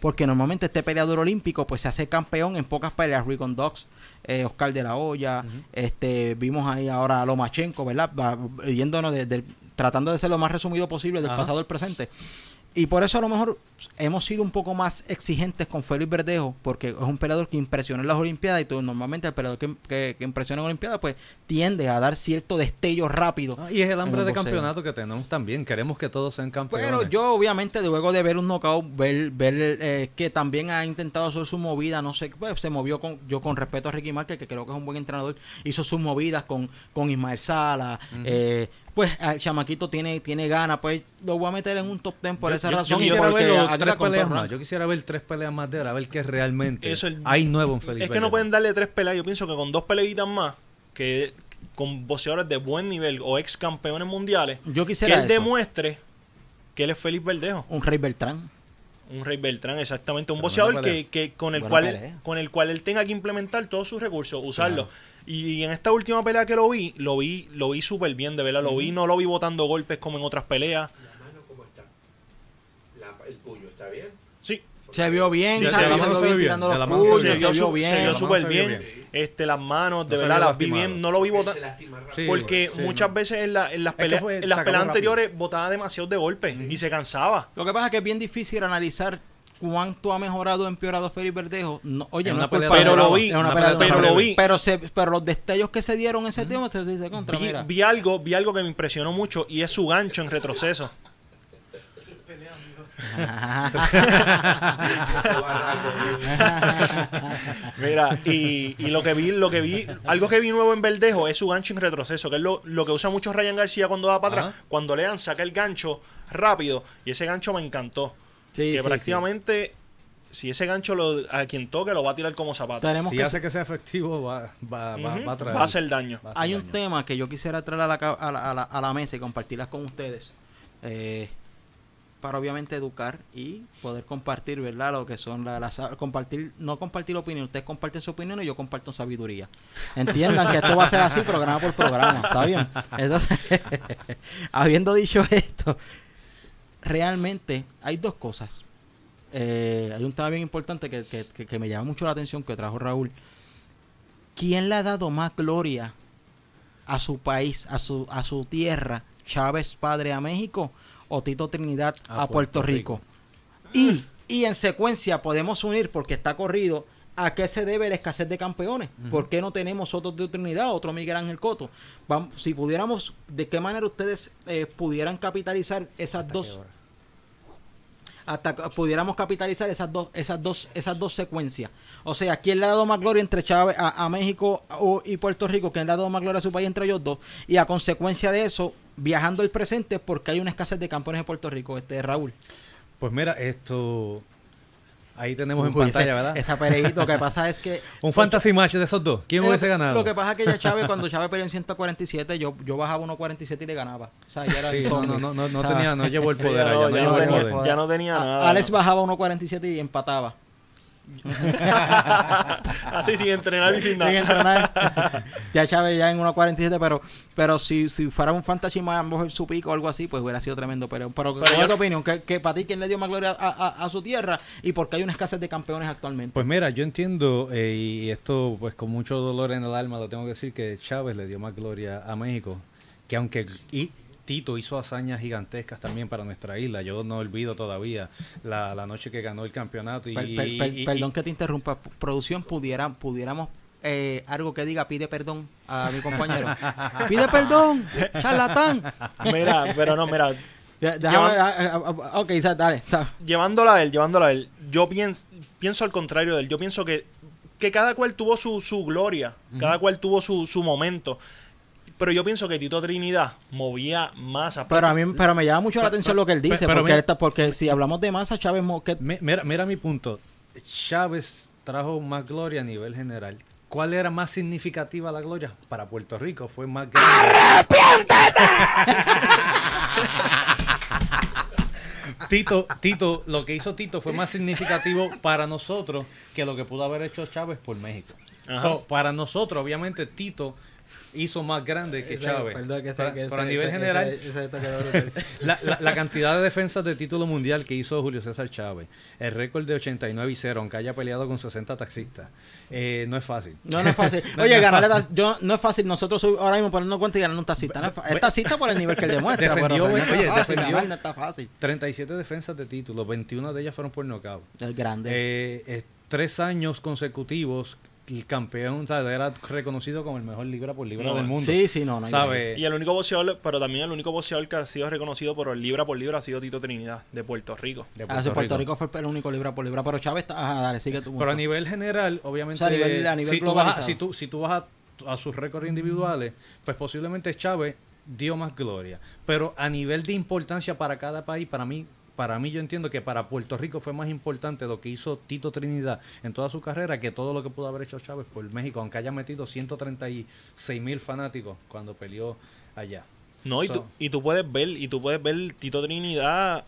Porque normalmente este peleador olímpico pues se hace campeón en pocas peleas. Rigon Dogs, eh, Oscar de la Hoya, este, vimos ahí ahora a Lomachenko, ¿verdad? Va- Yéndonos de- tratando de ser lo más resumido posible del Ajá. pasado al presente. Y por eso a lo mejor hemos sido un poco más exigentes con Félix Verdejo, porque es un peleador que impresiona en las Olimpiadas y tú, normalmente el peleador que, que- que impresiona en Olimpiadas pues tiende a dar cierto destello rápido. Ah, Y es el hambre de boxeo. campeonato que tenemos también. Queremos que todos sean campeones. Pero yo obviamente luego de ver un knockout, ver, ver eh, que también ha intentado hacer su movida, no sé, pues, se movió con, yo con respeto a Ricky Márquez, que creo que es un buen entrenador, hizo sus movidas con, con Ismael Sala, eh, pues el chamaquito tiene, tiene ganas, pues lo voy a meter en un top 10 por Yo- esa yo- razón. Yo quisiera porque ver tres peleas más. Yo quisiera ver tres peleas más de él, a ver qué realmente Eso hay nuevo en Felipe Es que no pueden darle tres peleas. Yo pienso que con dos peleitas más, que con boxeadores de buen nivel o ex campeones mundiales, Yo que él eso. demuestre que él es Félix Verdejo. un Rey Beltrán. Un Rey Beltrán, exactamente. Un Pero boxeador que, que con el Buena cual pelea. con el cual él tenga que implementar todos sus recursos, usarlos. Y en esta última pelea que lo vi, lo vi, lo vi súper bien, de verdad. Lo vi, no lo vi botando golpes como en otras peleas. ¿La mano cómo está? La- el puño, ¿está bien? Sí, Se vio bien, Sí, se vio se bien vio tirando bien, la mano se puños, vio se vio, su- bien. se vio súper bien. bien. Este, las manos, de No verdad, las vi bien. No lo vi botar. Sí. Porque sí. muchas veces en, la- en las que peleas, fue- en las peleas anteriores botaba demasiados de golpes y se cansaba. Lo que pasa es que es bien difícil analizar cuánto ha mejorado o empeorado Félix Verdejo. No, oye, no es culpa Pero lo vi, pero lo vi. Pero, se, pero los destellos que se dieron ese tiempo se dice contra, Vi, mira. vi algo, vi algo que me impresionó mucho y es su gancho en retroceso. Mira, y, y lo que vi, lo que vi, algo que vi nuevo en Verdejo es su gancho en retroceso, que es lo, lo que usa mucho Ryan García cuando va para atrás. Cuando le dan, saca el gancho rápido. Y ese gancho me encantó. Sí, que sí, prácticamente, si ese gancho lo, a quien toque lo va a tirar como zapato. Tenemos Si que hace que sea efectivo, va, va, va, Ujú, va a traer. va a hacer daño. va a hacer Hay un tema que yo quisiera traer a la, a la, a la- a la mesa y compartirlas con ustedes. eh, para obviamente educar y poder compartir, ¿verdad? Lo que son la- las... compartir, no compartir opinión, ustedes comparten su opinión y yo comparto sabiduría. Entiendan que esto va a ser así programa por programa, ¿está bien? Entonces, habiendo dicho esto, realmente hay dos cosas. Eh, hay un tema bien importante que, que- que- me llama mucho la atención que trajo Raúl. ¿Quién le ha dado más gloria a su país, a su, a su tierra? ¿Chávez padre a México o Tito Trinidad a, A Puerto, Puerto Rico? Y, y en secuencia podemos unir, porque está corrido, a qué se debe la escasez de campeones. ¿Por qué no tenemos otro Tito Trinidad, otro Miguel Ángel Coto? Vamos, si pudiéramos, ¿de qué manera ustedes eh, pudieran capitalizar esas dos hasta que pudiéramos capitalizar esas dos, esas dos, esas dos secuencias. O sea, ¿quién le ha dado más gloria entre Chávez a, a México o- y Puerto Rico? ¿Quién le ha dado más gloria a su país entre ellos dos? Y a consecuencia de eso, viajando al presente, porque hay una escasez de campeones en Puerto Rico, este Raúl. Pues mira, esto. Ahí tenemos en pantalla, ese- ¿verdad? Esa peleita, lo que pasa es que... Un fantasy match de esos dos. ¿Quién hubiese ganado? Lo que pasa es que ya Chávez, cuando Chávez peleó en 147, yo, yo bajaba 1.47 y le ganaba. O sea, ya era Sí, el no, no, no, no, tenía, no llevó el poder ya allá, no- tenía- nada. Alex bajaba 1.47 y empataba. Así sin entrenar y sin Sin nada. entrenar. ya Chávez ya en 1.47, pero pero si, si fuera un Fantasy más en su pico o algo así, pues hubiera sido tremendo. Pero, pero, Pero ¿cuál yo- es tu opinión? ¿Que, que para ti quién le dio más gloria a, a- a su tierra y por qué hay una escasez de campeones actualmente? Pues mira, yo entiendo, eh, y esto pues con mucho dolor en el alma lo tengo que decir, que Chávez le dio más gloria a México, que aunque y Tito hizo hazañas gigantescas también para nuestra isla, yo no olvido todavía la, la noche que ganó el campeonato y... Per- per- per- y- y- perdón que te interrumpa. Producción, pudiera, pudiéramos eh, algo que diga pide perdón a mi compañero. pide perdón, charlatán. Mira, pero no, mira, déjame- ah, ok, dale. sa- llevándola a él, llevándola a él, yo pienso, pienso al contrario de él. Yo pienso que, que cada cual tuvo su, su gloria, cada cual tuvo su, su momento. Pero yo pienso que Tito Trinidad movía masa. Pero a mí pero me llama mucho la atención pero- lo que él dice, pero porque, mira- él está- porque si hablamos de masa, Chávez Mira, mira mi punto. Chávez trajo más gloria a nivel general. ¿Cuál era más significativa la gloria? Para Puerto Rico fue más grande. Tito, Tito, lo que hizo Tito fue más significativo para nosotros que lo que pudo haber hecho Chávez por México. So, para nosotros, obviamente, Tito hizo más grande que Chávez. perdón, que Pero- que pero ese- a nivel general, la, la- la cantidad de defensas de título mundial que hizo Julio César Chávez, el récord de 89 y 0, aunque haya peleado con 60 taxistas, eh, no es fácil. No, no es fácil. Oye, ganarle tas- yo no es fácil nosotros ahora mismo ponernos cuenta y ganar un tacita. No es, tacita por el nivel que él demuestra. Defendió, pero no oye, está fácil, defendió. no está fácil. 37 defensas de título, 21 de ellas fueron por nocaut. Es grande. Eh, eh, tres años consecutivos, el campeón era reconocido como el mejor libra por libra No, del mundo. sí, sí, no. Y el único boxeador, pero también el único boxeador que ha sido reconocido por el libra por libra ha sido Tito Trinidad, de Puerto Rico. De Ah, sí, Puerto Rico. fue el único libra por libra, pero Chávez está. Ajá, dale, sigue tu Pero a nivel general, obviamente, O sea, a nivel- a nivel si, tú vas si, tú, si tú vas a, a sus récords individuales, pues posiblemente Chávez dio más gloria. Pero a nivel de importancia para cada país, para mí, para mí yo entiendo que para Puerto Rico fue más importante lo que hizo Tito Trinidad en toda su carrera que todo lo que pudo haber hecho Chávez por México, aunque haya metido 136 mil fanáticos cuando peleó allá. No, y, tú, y tú puedes ver, y tú puedes ver Tito Trinidad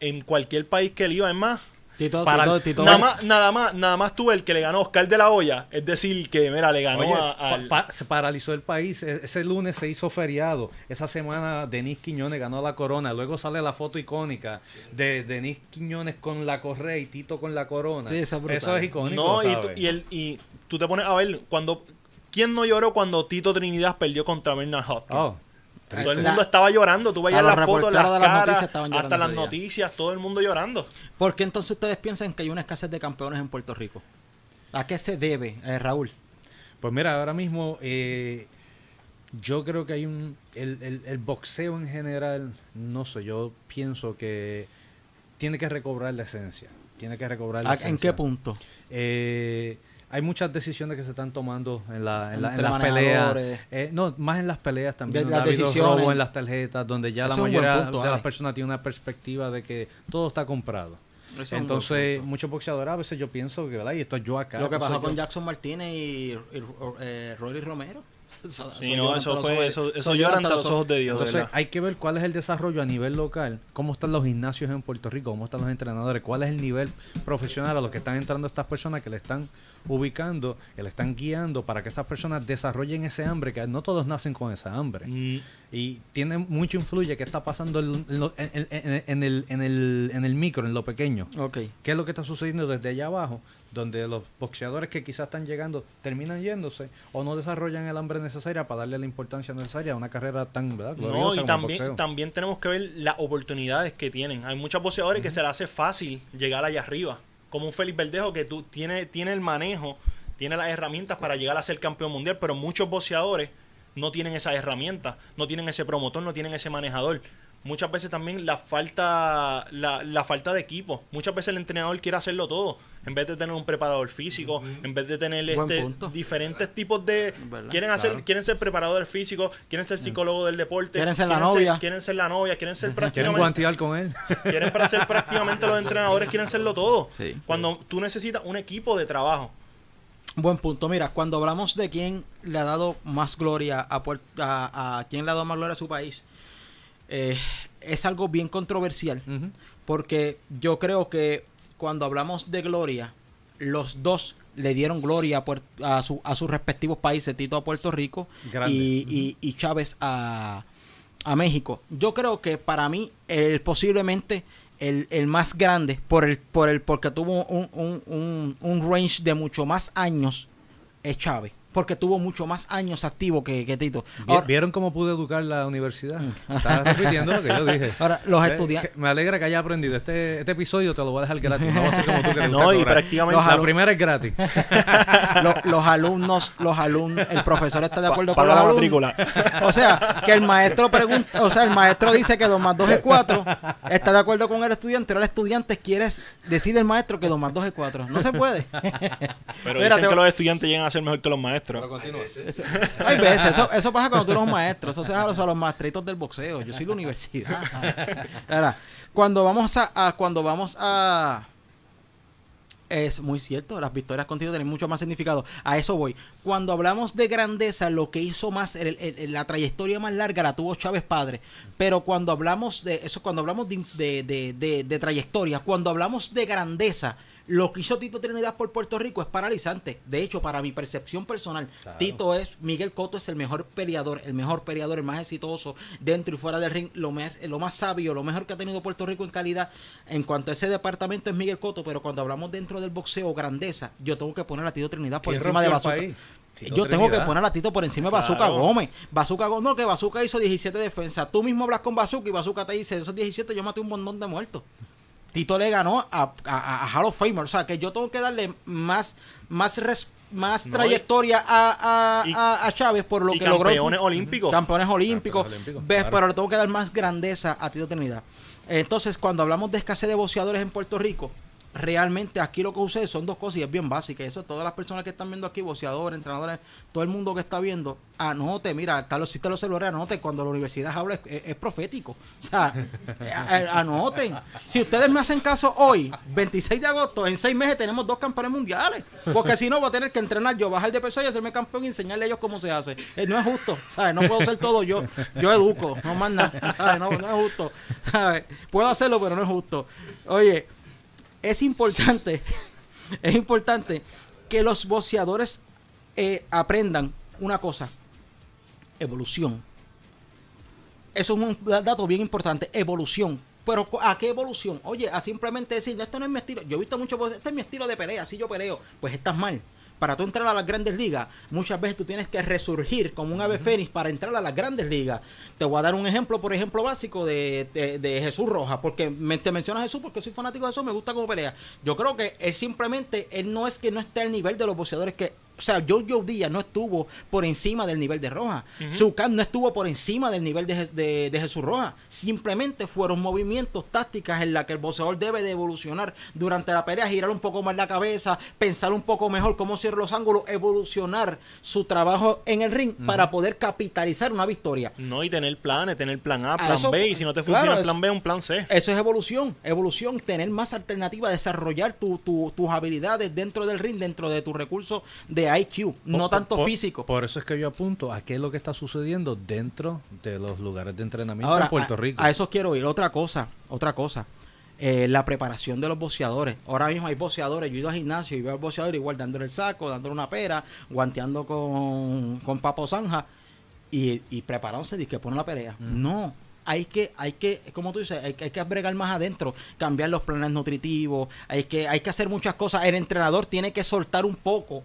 en cualquier país que él iba, es más. Tito, Para- Tito, Tito- Nada más, nada más, nada más tuve el que le ganó Oscar de la Hoya. Es decir, que mira, le ganó Oye, a- al. pa- se paralizó el país. E- Ese lunes se hizo feriado. Esa semana Denis Quiñones ganó la corona. Luego sale la foto icónica de Denis Quiñones con la correa y Tito con la corona. Sí, eso es brutal. Eso es icónico. no, y tú, el, y tú te pones a ver, cuando. ¿Quién no lloró cuando Tito Trinidad perdió contra Bernard Hopkins? Oh, Todo el La- mundo estaba llorando. Tú veías las fotos, las las caras, noticias estaban llorando hasta las noticias, todo el mundo llorando. ¿Por qué entonces ustedes piensan que hay una escasez de campeones en Puerto Rico? ¿A qué se debe, eh, Raúl? Pues mira, ahora mismo eh, yo creo que hay un... El, el- el boxeo en general, no sé, yo pienso que tiene que recobrar la esencia. Tiene que recobrar la ¿A- esencia. ¿En qué punto? Eh, hay muchas decisiones que se están tomando en, la, en, la- en Entre las peleas. Eh, no, más en las peleas también. De las ha decisiones. robo en las tarjetas, donde ya Ese la es mayoría punto, de las Ale. personas tiene una perspectiva de que todo está comprado. Ese es Entonces, muchos boxeadores a veces yo pienso que, ¿verdad? Y esto yo acá. Lo que pasó con yo. Jackson Martínez y, y, eh, Rory Romero. Sí, no, lloran eso fue, ojos- eso, eso llora ante los ojos de Dios, Entonces, verdad. hay que ver cuál es el desarrollo a nivel local, cómo están los gimnasios en Puerto Rico, cómo están los entrenadores, cuál es el nivel profesional a los que están entrando estas personas que le están ubicando, le están guiando para que estas personas desarrollen ese hambre, que no todos nacen con esa hambre. Mm, Y tiene mucho influye qué está pasando en, lo- en- en- en el, en, el, en el micro, en lo pequeño. Ok. ¿Qué es lo que está sucediendo desde allá abajo? Donde los boxeadores que quizás están llegando terminan yéndose o no desarrollan el hambre necesaria para darle la importancia necesaria a una carrera tan ¿verdad? No, y también, también tenemos que ver las oportunidades que tienen. Hay muchos boxeadores que se les hace fácil llegar allá arriba. Como un Félix Verdejo que tú tiene, tiene el manejo, tiene las herramientas para llegar a ser campeón mundial, pero muchos boxeadores no tienen esas herramientas, no tienen ese promotor, no tienen ese manejador. Muchas veces también la falta, la, la falta de equipo. Muchas veces el entrenador quiere hacerlo todo. En vez de tener un preparador físico, en vez de tener este, diferentes tipos de... ¿Verdad? Quieren, hacer, Claro. quieren ser preparadores físicos, quieren ser psicólogos del deporte. Quieren ser la novia. quieren ser la novia, quieren ser Quieren prácticamente... guantear con él. quieren para ser prácticamente los entrenadores, quieren serlo todo. Sí. Cuando tú necesitas un equipo de trabajo. Buen punto. Mira, cuando hablamos de quién le ha dado más gloria a, Puer- a, a quién le ha dado más gloria a su país, eh, es algo bien controversial. Porque yo creo que cuando hablamos de gloria, los dos le dieron gloria a, a, su- a sus respectivos países, Tito a Puerto Rico y, y- y Chávez a, a México. Yo creo que para mí, el, posiblemente el, el más grande, por el, por el, porque tuvo un, un, un, un range de mucho más años, es Chávez. Porque tuvo mucho más años activo que, que Tito. Vi- Ahora, ¿Vieron cómo pude educar la universidad? Estaba repitiendo lo que yo dije. Ahora, los Eh, estudiantes- Me alegra que haya aprendido. Este, este episodio te lo voy a dejar gratis. No va a ser como tú que te gusta No, y prácticamente... La primera es gratis. lo- los alumnos, los alumnos, el profesor está de acuerdo con paga los la alumnos. matrícula. O sea, que el maestro pregunta, o sea, el maestro dice que 2 más 2 es 4, está de acuerdo con el estudiante, pero el estudiante quiere decir el maestro que 2 más 2 es 4. No se puede. Pero Mira, dicen te- que los estudiantes llegan a ser mejor que los maestros. Hay veces, eso, eso pasa cuando tú eres un maestro, eso se deja a los maestritos del boxeo, yo soy la universidad. Ahora, cuando vamos a, a- cuando vamos a es muy cierto, las victorias contigo tienen mucho más significado. A eso voy. Cuando hablamos de grandeza, lo que hizo más, el- el- el- la trayectoria más larga la tuvo Chávez Padre. Pero cuando hablamos de eso, cuando hablamos de, de- de- de- de trayectoria, cuando hablamos de grandeza, lo que hizo Tito Trinidad por Puerto Rico es paralizante. De hecho, para mi percepción personal, Claro. Tito es, Miguel Cotto es el mejor peleador, el mejor peleador, el más exitoso dentro y fuera del ring, lo más, lo más sabio, lo mejor que ha tenido Puerto Rico en calidad. En cuanto a ese departamento es Miguel Cotto, pero cuando hablamos dentro del boxeo, grandeza, yo tengo que poner a Tito Trinidad por ¿Quién encima de Bazooka. Tito Yo tengo que poner a Tito por encima de Bazooka Claro. Gómez. Bazooka Gómez, no, que Bazooka hizo 17 defensas. Tú mismo hablas con Bazooka y Bazooka te dice, esos 17 yo maté un montón de muertos. Tito le ganó a, a, a Hall of Famer. O sea, que yo tengo que darle más, más, res- más No, trayectoria a, a, y- a- Chávez por lo y que logró. campeones olímpicos. Campeones olímpicos. Campeones olímpicos, ¿Ves? claro. Pero le tengo que dar más grandeza a Tito Trinidad. Entonces, cuando hablamos de escasez de boxeadores en Puerto Rico, realmente aquí lo que sucede son dos cosas y es bien básica. Eso todas las personas que están viendo aquí, boxeadores, entrenadores, todo el mundo que está viendo, anote, mira, si te los celulares, anote, cuando la universidad habla es, profético. O sea, eh, eh, anoten. Si ustedes me hacen caso hoy, 26 de agosto, en seis meses tenemos dos campeones mundiales. Porque si no, voy a tener que entrenar yo, bajar de peso y hacerme campeón y enseñarle a ellos cómo se hace. Eh, no es justo, ¿sabes? No puedo ser todo yo. Yo educo, no más nada, ¿sabes? No, es justo. Puedo hacerlo, pero no es justo. Oye, es importante, es importante que los boxeadores eh, aprendan una cosa, evolución. Eso es un dato bien importante, evolución. Pero ¿a qué evolución? Oye, a simplemente decir, esto no es mi estilo. Yo he visto mucho, este es mi estilo de pelea, así yo peleo. Pues estás mal. Para tú entrar a las grandes ligas, muchas veces tú tienes que resurgir como un ave fénix para entrar a las grandes ligas. Te voy a dar un ejemplo, por ejemplo, básico de, de, de Jesús Rojas, porque me, te menciona Jesús porque soy fanático de eso, me gusta cómo pelea. Yo creo que es simplemente, él no es que no esté al nivel de los boxeadores que o sea, Joe Díaz no estuvo por encima del nivel de Roja. Uh no estuvo por encima del nivel de, de, Jesús Roja. Simplemente fueron movimientos, tácticas en las que el boxeador debe de evolucionar durante la pelea, girar un poco más la cabeza, pensar un poco mejor cómo cierra los ángulos, evolucionar su trabajo en el ring para poder capitalizar una victoria. No, y tener planes, tener plan A, plan B, y si no te funciona el plan B, un plan C. Eso es evolución, evolución, tener más alternativas, desarrollar tus habilidades dentro del ring, dentro de tus recursos de IQ, no tanto físico. Por eso es que yo apunto a qué es lo que está sucediendo dentro de los lugares de entrenamiento en Puerto Rico. A, eso quiero ir. Otra cosa, otra cosa. Eh, la preparación de los boxeadores. Ahora mismo hay boxeadores. Yo he ido al gimnasio y veo al boxeador igual dándole el saco, dándole una pera, guanteando con, con Papo Zanja y, y preparándose y que pone la pelea. No hay que, hay que, como tú dices, hay, hay, que bregar más adentro, cambiar los planes nutritivos, hay que, hay que hacer muchas cosas. El entrenador tiene que soltar un poco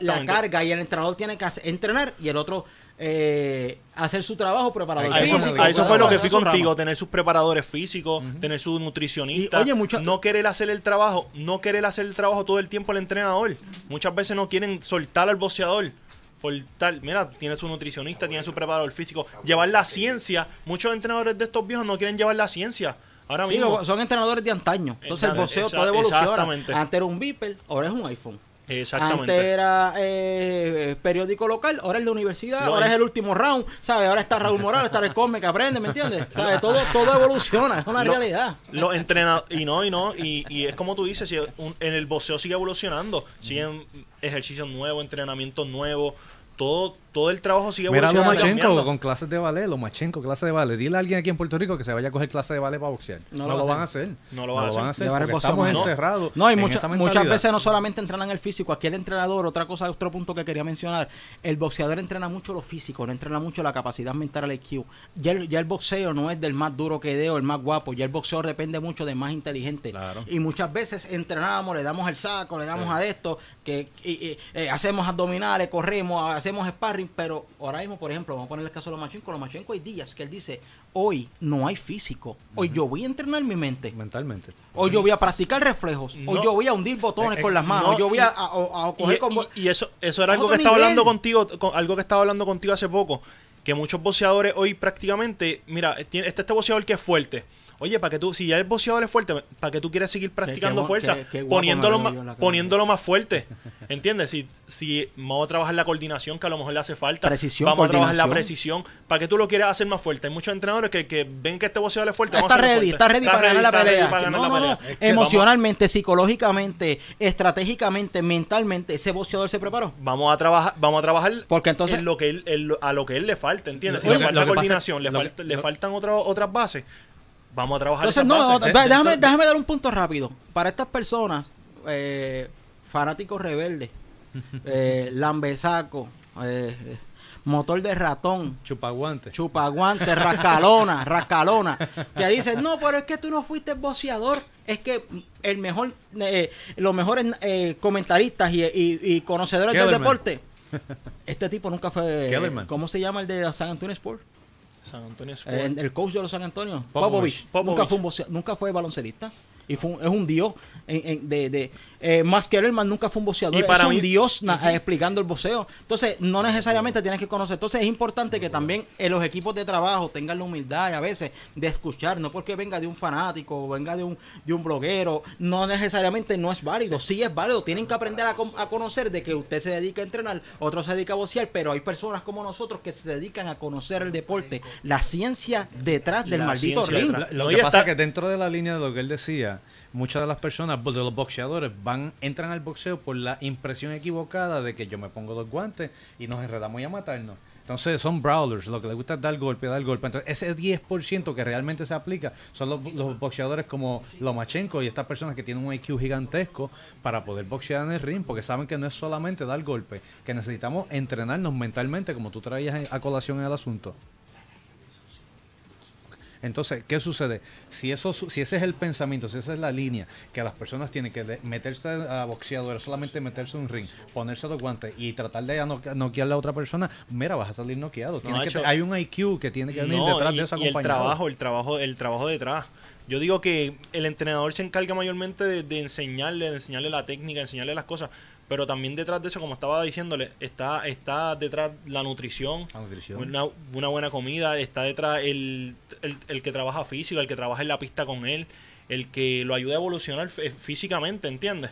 la carga y el entrenador tiene que entrenar y el otro eh, hacer su trabajo preparador a eso, a eso fue lo que fui contigo, tener sus preparadores físicos, tener su nutricionista, no querer hacer el trabajo, no querer hacer el trabajo todo el tiempo el entrenador. Muchas veces no quieren soltar al boxeador por tal, mira, tiene su nutricionista, tiene su preparador físico, llevar la ciencia. Muchos entrenadores de estos viejos no quieren llevar la ciencia. Ahora mismo. son entrenadores de antaño. Entonces el boxeo todo evoluciona. Antes era un Viper, ahora es un iPhone. Exactamente. Antes era eh, periódico local, ahora es la universidad, ahora es el último round, ¿sabes? Ahora está Raúl Morales, está el Come que aprende, ¿me entiendes? ¿Sabes? Todo, todo evoluciona, es una realidad. Los entrenadores, y no, y no, y, y, es como tú dices, en el boxeo sigue evolucionando, siguen ejercicios nuevos, entrenamientos nuevos, todo, todo el trabajo sigue Mira Lomachenko con clases de ballet, Lomachenko, clases de ballet. Dile a alguien aquí en Puerto Rico que se vaya a coger clases de ballet para boxear. No, lo, van a hacer. No lo, van, a hacer. estamos encerrados. No, y muchas veces no solamente entrenan el físico. Aquí el entrenador, otra cosa, otro punto que quería mencionar, el boxeador entrena mucho lo físico, no entrena mucho la capacidad mental al IQ. Ya el, ya el boxeo no es del más duro que dé o el más guapo, ya el boxeo depende mucho del más inteligente. Y muchas veces entrenamos, le damos el saco, le damos a esto, que eh, hacemos abdominales, corremos, hacemos sparring, pero ahora mismo, por ejemplo, vamos a poner el caso de Lomachenko. Lomachenko hay días que él dice, hoy no hay físico. Hoy yo voy a entrenar mi mente. Mentalmente. Hoy yo voy a practicar reflejos. Hoy yo voy a hundir botones eh, con las eh, manos. yo voy a, coger y, con... Y, eso, eso era algo que estaba hablando contigo, algo que estaba hablando contigo hace poco. Que muchos boxeadores hoy prácticamente, mira, este, este boxeador que es fuerte Oye, para que tú, si ya el boxeador es fuerte, para que tú quieras seguir practicando fuerza, poniéndolo, más, poniéndolo más fuerte. ¿Entiendes? Si, si vamos a trabajar la coordinación, que a lo mejor le hace falta, precisión, vamos a trabajar la precisión, para que tú lo quieras hacer más fuerte. Hay muchos entrenadores que, que ven que este boxeador es fuerte. Está ready, está ready para ganar la pelea. Emocionalmente, psicológicamente, estratégicamente, mentalmente, ese boxeador se preparó. Vamos a trabajar, vamos a trabajar Porque entonces, lo que él, a lo que él le falta, ¿entiendes? Si le falta coordinación, le, le faltan otras bases Vamos a trabajar. Entonces, no, déjame, déjame dar un punto rápido. Para estas personas, eh, fanáticos rebeldes, eh, lambesaco, eh, motor de ratón, chupaguante, chupaguante, rascalona, rascalona, que dicen, no, pero es que tú no fuiste boceador, es que el mejor, eh, los mejores eh, comentaristas y, y, conocedores del deporte, este tipo nunca fue, ¿cómo se llama el de San Antonio Sport? San Antonio eh, el coach de los San Antonio, Popovich, Nunca, fue un nunca fue baloncelista y fue es un dios de, de eh, más que Elman nunca fue un boxeador, es un dios explicando el boxeo. Entonces, no necesariamente tienes que conocer. Entonces, es importante que también en los equipos de trabajo tengan la humildad a veces de escuchar, no porque venga de un fanático o venga de un, de un bloguero, no necesariamente no es válido. Sí es válido, tienen que aprender a, conocer de que usted se dedica a entrenar, otro se dedica a boxear, pero hay personas como nosotros que se dedican a conocer el deporte, la ciencia detrás del maldito ring. Lo, que pasa es que dentro de la línea de lo que él decía, muchas de las personas, de los boxeadores, van, entran al boxeo por la impresión equivocada de que yo me pongo dos guantes y nos enredamos y a matarnos. Entonces son brawlers, lo que les gusta es dar golpe, dar golpe. Entonces ese 10% que realmente se aplica son los, los boxeadores como Lomachenko y estas personas que tienen un IQ gigantesco para poder boxear en el ring, porque saben que no es solamente dar golpe, que necesitamos entrenarnos mentalmente, como tú traías a colación en el asunto. Entonces, ¿qué sucede? Si eso si ese es el pensamiento, si esa es la línea que las personas tienen que de- meterse a boxeadores, solamente meterse un ring, ponerse los guantes y tratar de no- noquear a la otra persona, mira, vas a salir noqueado. Que hay un IQ que tiene que venir No, detrás y, de eso y el trabajo, el trabajo, el trabajo detrás. Yo digo que el entrenador se encarga mayormente de, de enseñarle, de enseñarle la técnica, de enseñarle las cosas, pero también detrás de eso, como estaba diciéndole, está, está detrás la nutrición, La nutrición. Una, una buena comida, está detrás el, el, el que trabaja físico, el que trabaja en la pista con él, el que lo ayuda a evolucionar fí- físicamente, ¿entiendes?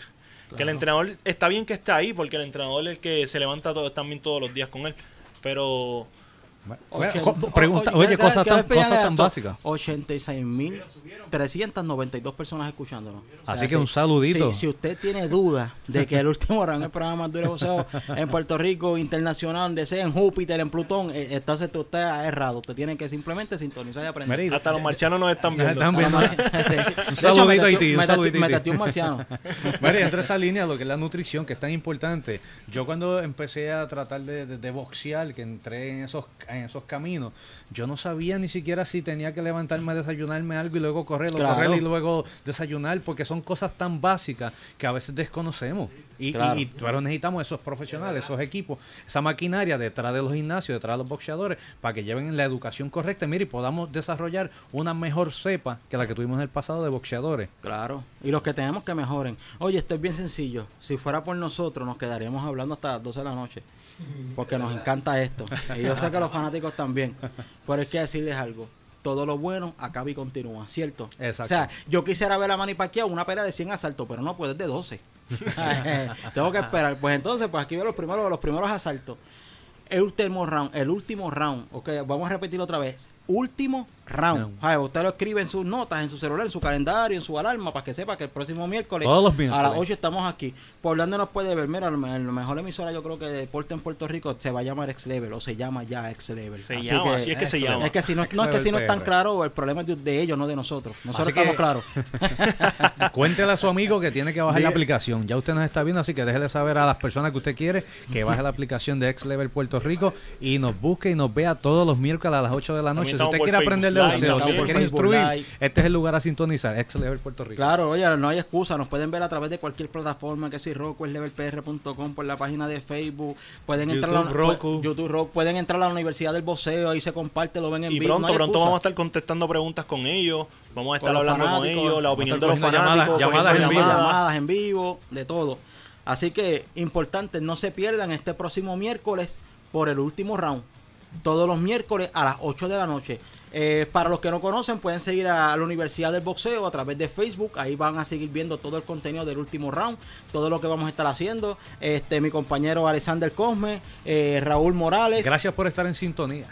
Que el entrenador está bien que esté ahí, porque el entrenador es el que se levanta todo, también todos los días con él, pero Bueno, Oye, co- pregunta- o- oye, quiero- cosas tan, cosas tan básicas. 86.392 personas escuchándonos. O Así que un saludito. Si, si usted tiene duda de que el último round es el programa más duro de boxeo en Puerto Rico, internacional, donde sea, en Júpiter, en Plutón, eh, entonces usted ha errado. Usted tiene que simplemente sintonizar y aprender. Hasta los marcianos nos están Nos viendo. están viendo. De saludito hecho, a me Haití, un saludito a Haití. tatió un marciano. Mira, entre esa línea, lo que es la nutrición, que es tan importante. Yo cuando empecé a tratar de, de- de boxear, que entré en esos, en esos caminos, yo no sabía ni siquiera si tenía que levantarme a desayunarme algo y luego correr, Claro. correr y luego desayunar, porque son cosas tan básicas que a veces desconocemos. Y, y- Claro. y pero necesitamos esos profesionales, esos equipos, esa maquinaria detrás de los gimnasios, detrás de los boxeadores, para que lleven la educación correcta, mire, y podamos desarrollar una mejor cepa que la que tuvimos en el pasado de boxeadores. Claro, y los que tenemos que mejoren. Oye, esto es bien sencillo. Si fuera por nosotros, nos quedaríamos hablando hasta las 12 de la noche. Porque nos encanta esto. Y yo sé que los fanáticos también. Pero hay que decirles algo. Todo lo bueno acaba y continúa, ¿cierto? Exacto. O sea, yo quisiera ver a Manny Pacquiao una pelea de 100 asaltos, pero no puedes de 12. Tengo que esperar. Pues entonces, pues aquí veo los primeros, los primeros asaltos. El último round, el último round, ok, vamos a repetirlo otra vez. Último round. Ay, usted lo escribe en sus notas, en su celular, en su calendario, en su alarma, para que sepa que el próximo miércoles, Todos los a las 8 estamos aquí. ¿Por dónde nos puede ver? Mira, la me- la mejor emisora yo creo que de deporte en Puerto Rico se va a llamar X Level o se llama ya X Level. Se llama, así es que se llama. Es que si no, no es que si no es tan PR. claro, el problema es de, de ellos, no de nosotros. Nosotros Así que- estamos claros. Cuéntele a su amigo que tiene que bajar la aplicación. Ya usted nos está viendo, así que déjele saber a las personas que usted quiere que baje la aplicación de X Level Puerto Rico y nos busque y nos vea todos los miércoles a las 8 de la noche. Si usted quiere Facebook aprender de boxeo, si usted quiere instruir, Live. este es el lugar a sintonizar. X Level Puerto Rico. Claro, oye, no hay excusa, nos pueden ver a través de cualquier plataforma, que si Roku, levelpr.com, por la página de Facebook, pueden entrar a la, YouTube, Roku. YouTube, Roku, pueden entrar a la Universidad del Boxeo, ahí se comparte, lo ven en Y vivo. pronto, no hay pronto excusa. vamos a estar contestando preguntas con ellos. Vamos a estar hablando con ellos, la opinión de los fanáticos, llamadas- cogiendo llamadas en vivo. llamadas. llamadas en vivo, de todo. Así que importante, no se pierdan este próximo miércoles por el último round. Todos los miércoles a las 8 de la noche. Eh, para los que no conocen, pueden seguir a la Universidad del Boxeo a través de Facebook. Ahí van a seguir viendo todo el contenido del último round, todo lo que vamos a estar haciendo. Este, mi compañero Alexander Cosme, eh, Raúl Morales. Gracias por estar en sintonía.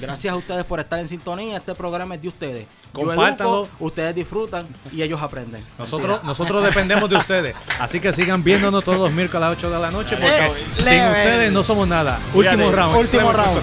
Gracias a ustedes por estar en sintonía. Este programa es de ustedes. Compártanlo. ustedes disfrutan y ellos aprenden. Nosotros, nosotros dependemos de ustedes. Así que sigan viéndonos todos los miércoles a las 8 de la noche porque Ex sin Level. ustedes no somos nada. Último round. Último round.